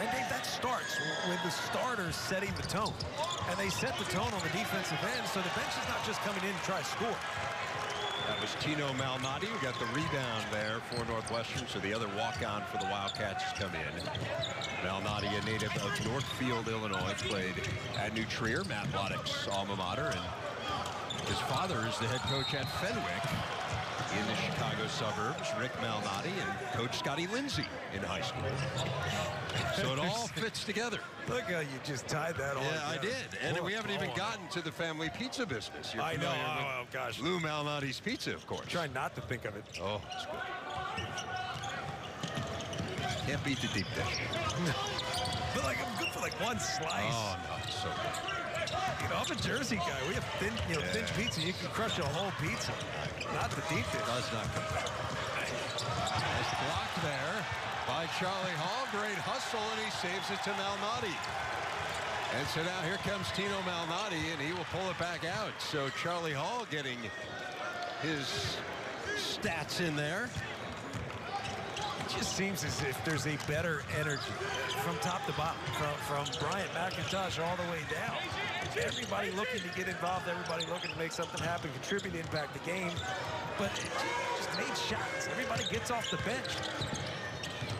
And Dave, that starts with the starters setting the tone. And they set the tone on the defensive end, so the bench is not just coming in to try to score. That was Tino Malnati who got the rebound there for Northwestern, so the other walk-on for the Wildcats has come in. Malnati, a native of Northfield, Illinois, played at New Trier, Matt Lottich's alma mater, and his father is the head coach at Fenwick. In the Chicago suburbs, Rick Malnati and Coach Scottie Lindsey in high school. So it all fits together. Look how you just tied that all Yeah, I did. And Boy, we haven't even oh, gotten to the family pizza business. You're I know. Oh, with Oh, gosh. Lou Malnati's Pizza, of course. Try not to think of it. Oh, it's good. Can't beat the deep dish. But like I'm good for like one slice. Oh, no, it's so good. You know, I'm a Jersey guy. We have thin, you know, thin pizza. You can crush a whole pizza, not the deep dish. Does not. Nice block there by Charlie Hall. Great hustle, and he saves it to Malnati. And so now here comes Tino Malnati, and he will pull it back out. So Charlie Hall getting his stats in there. It just seems as if there's a better energy from top to bottom, from, from Bryant McIntosh all the way down. Everybody looking to get involved, everybody looking to make something happen, contribute, impact the game. But just made shots. Everybody gets off the bench.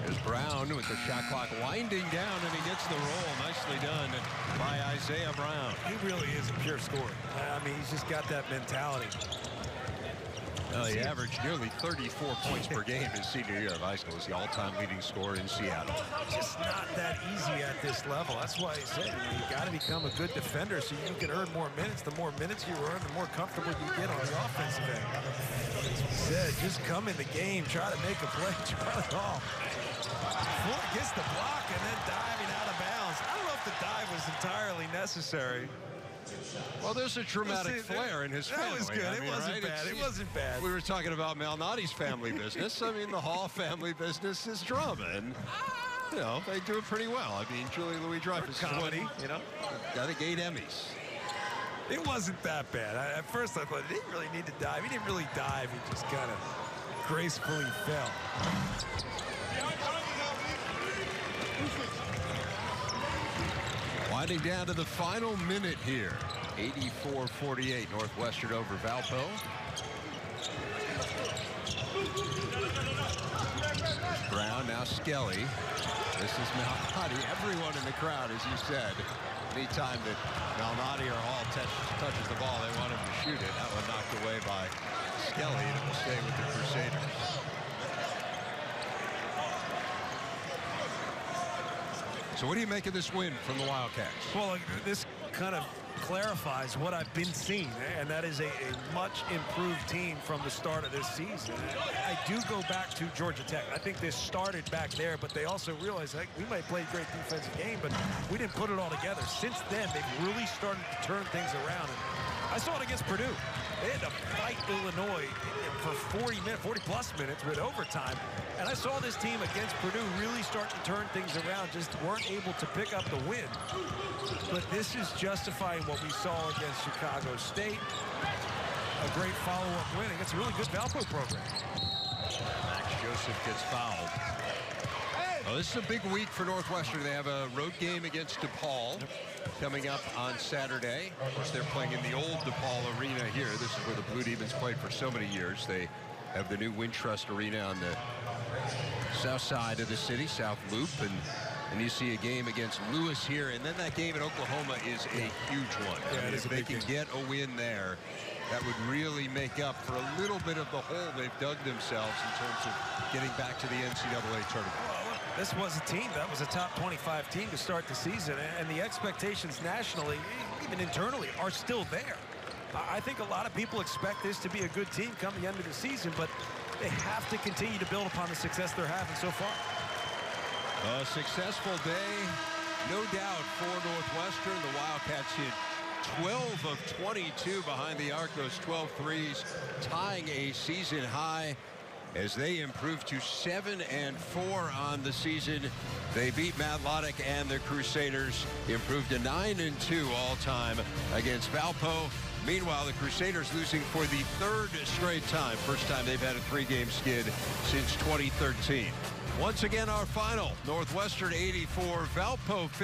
There's Brown with the shot clock winding down, and he gets the roll. Nicely done by Isaiah Brown. He really is a pure scorer. I mean, he's just got that mentality. Uh, he averaged nearly 34 points per game his senior year of high school. He's the all-time leading scorer in Seattle. just not that easy at this level. That's why I said you got to become a good defender so you can earn more minutes. The more minutes you earn, the more comfortable you get on the offensive end. As we said, just come in the game, try to make a play, Charlie Hall. Ford gets the block and then diving out of bounds. I don't know if the dive was entirely necessary. Well, there's a dramatic Listen, flair in his that family. was good. I It wasn't right? bad. It's- It wasn't bad. We were talking about Malnati's family business. I mean, the Hall family business is drama, and you know they do it pretty well. I mean, Julie Louis Dreyfus is Comedy, one- you know. I think eight Emmys. It wasn't that bad. I, at first, I thought he didn't really need to dive. He didn't really dive. He just kind of gracefully fell. Winding down to the final minute here. 84-48 Northwestern over Valpo. Brown, now Skelly. This is Malnati. Everyone in the crowd, as you said, anytime that Malnati or Hall touch, touches the ball, they want him to shoot it. That one knocked away by Skelly, and it will stay with the Crusaders. So what do you make of this win from the Wildcats? Well, this kind of clarifies what I've been seeing, and that is a, a much improved team from the start of this season. I do go back to Georgia Tech. I think this started back there, but they also realized like, we might play a great defensive game, but we didn't put it all together. Since then, they've really started to turn things around. I saw it against Purdue. They had to fight Illinois for 40 minutes, 40 plus minutes with overtime. And I saw this team against Purdue really start to turn things around, just weren't able to pick up the win. But this is justifying what we saw against Chicago State. A great follow-up win against a really good Valpo program. Max Joseph gets fouled. Well, this is a big week for Northwestern. They have a road game against DePaul coming up on Saturday. Of course, they're playing in the old DePaul Arena here. This is where the Blue Demons played for so many years. They have the new Wintrust Arena on the south side of the city, South Loop, and and you see a game against Lewis here, and then that game in Oklahoma is a huge one. Yeah, I mean, if they can game. get a win there, that would really make up for a little bit of the hole they've dug themselves in terms of getting back to the NCAA tournament. This was a team that was a top 25 team to start the season, and the expectations nationally, even internally, are still there. I I think a lot of people expect this to be a good team come the end of the season, but they have to continue to build upon the success they're having so far. A successful day, no doubt, for Northwestern. The Wildcats hit 12 of 22 behind the arc, those 12 threes, tying a season high as they improve to 7 and 4 on the season. They beat Matt Lottich and the Crusaders, improved to 9 and 2 all time against Valpo. Meanwhile, the Crusaders losing for the third straight time. First time they've had a three-game skid since 2013. Once again, our final, Northwestern 84, Valpo 50.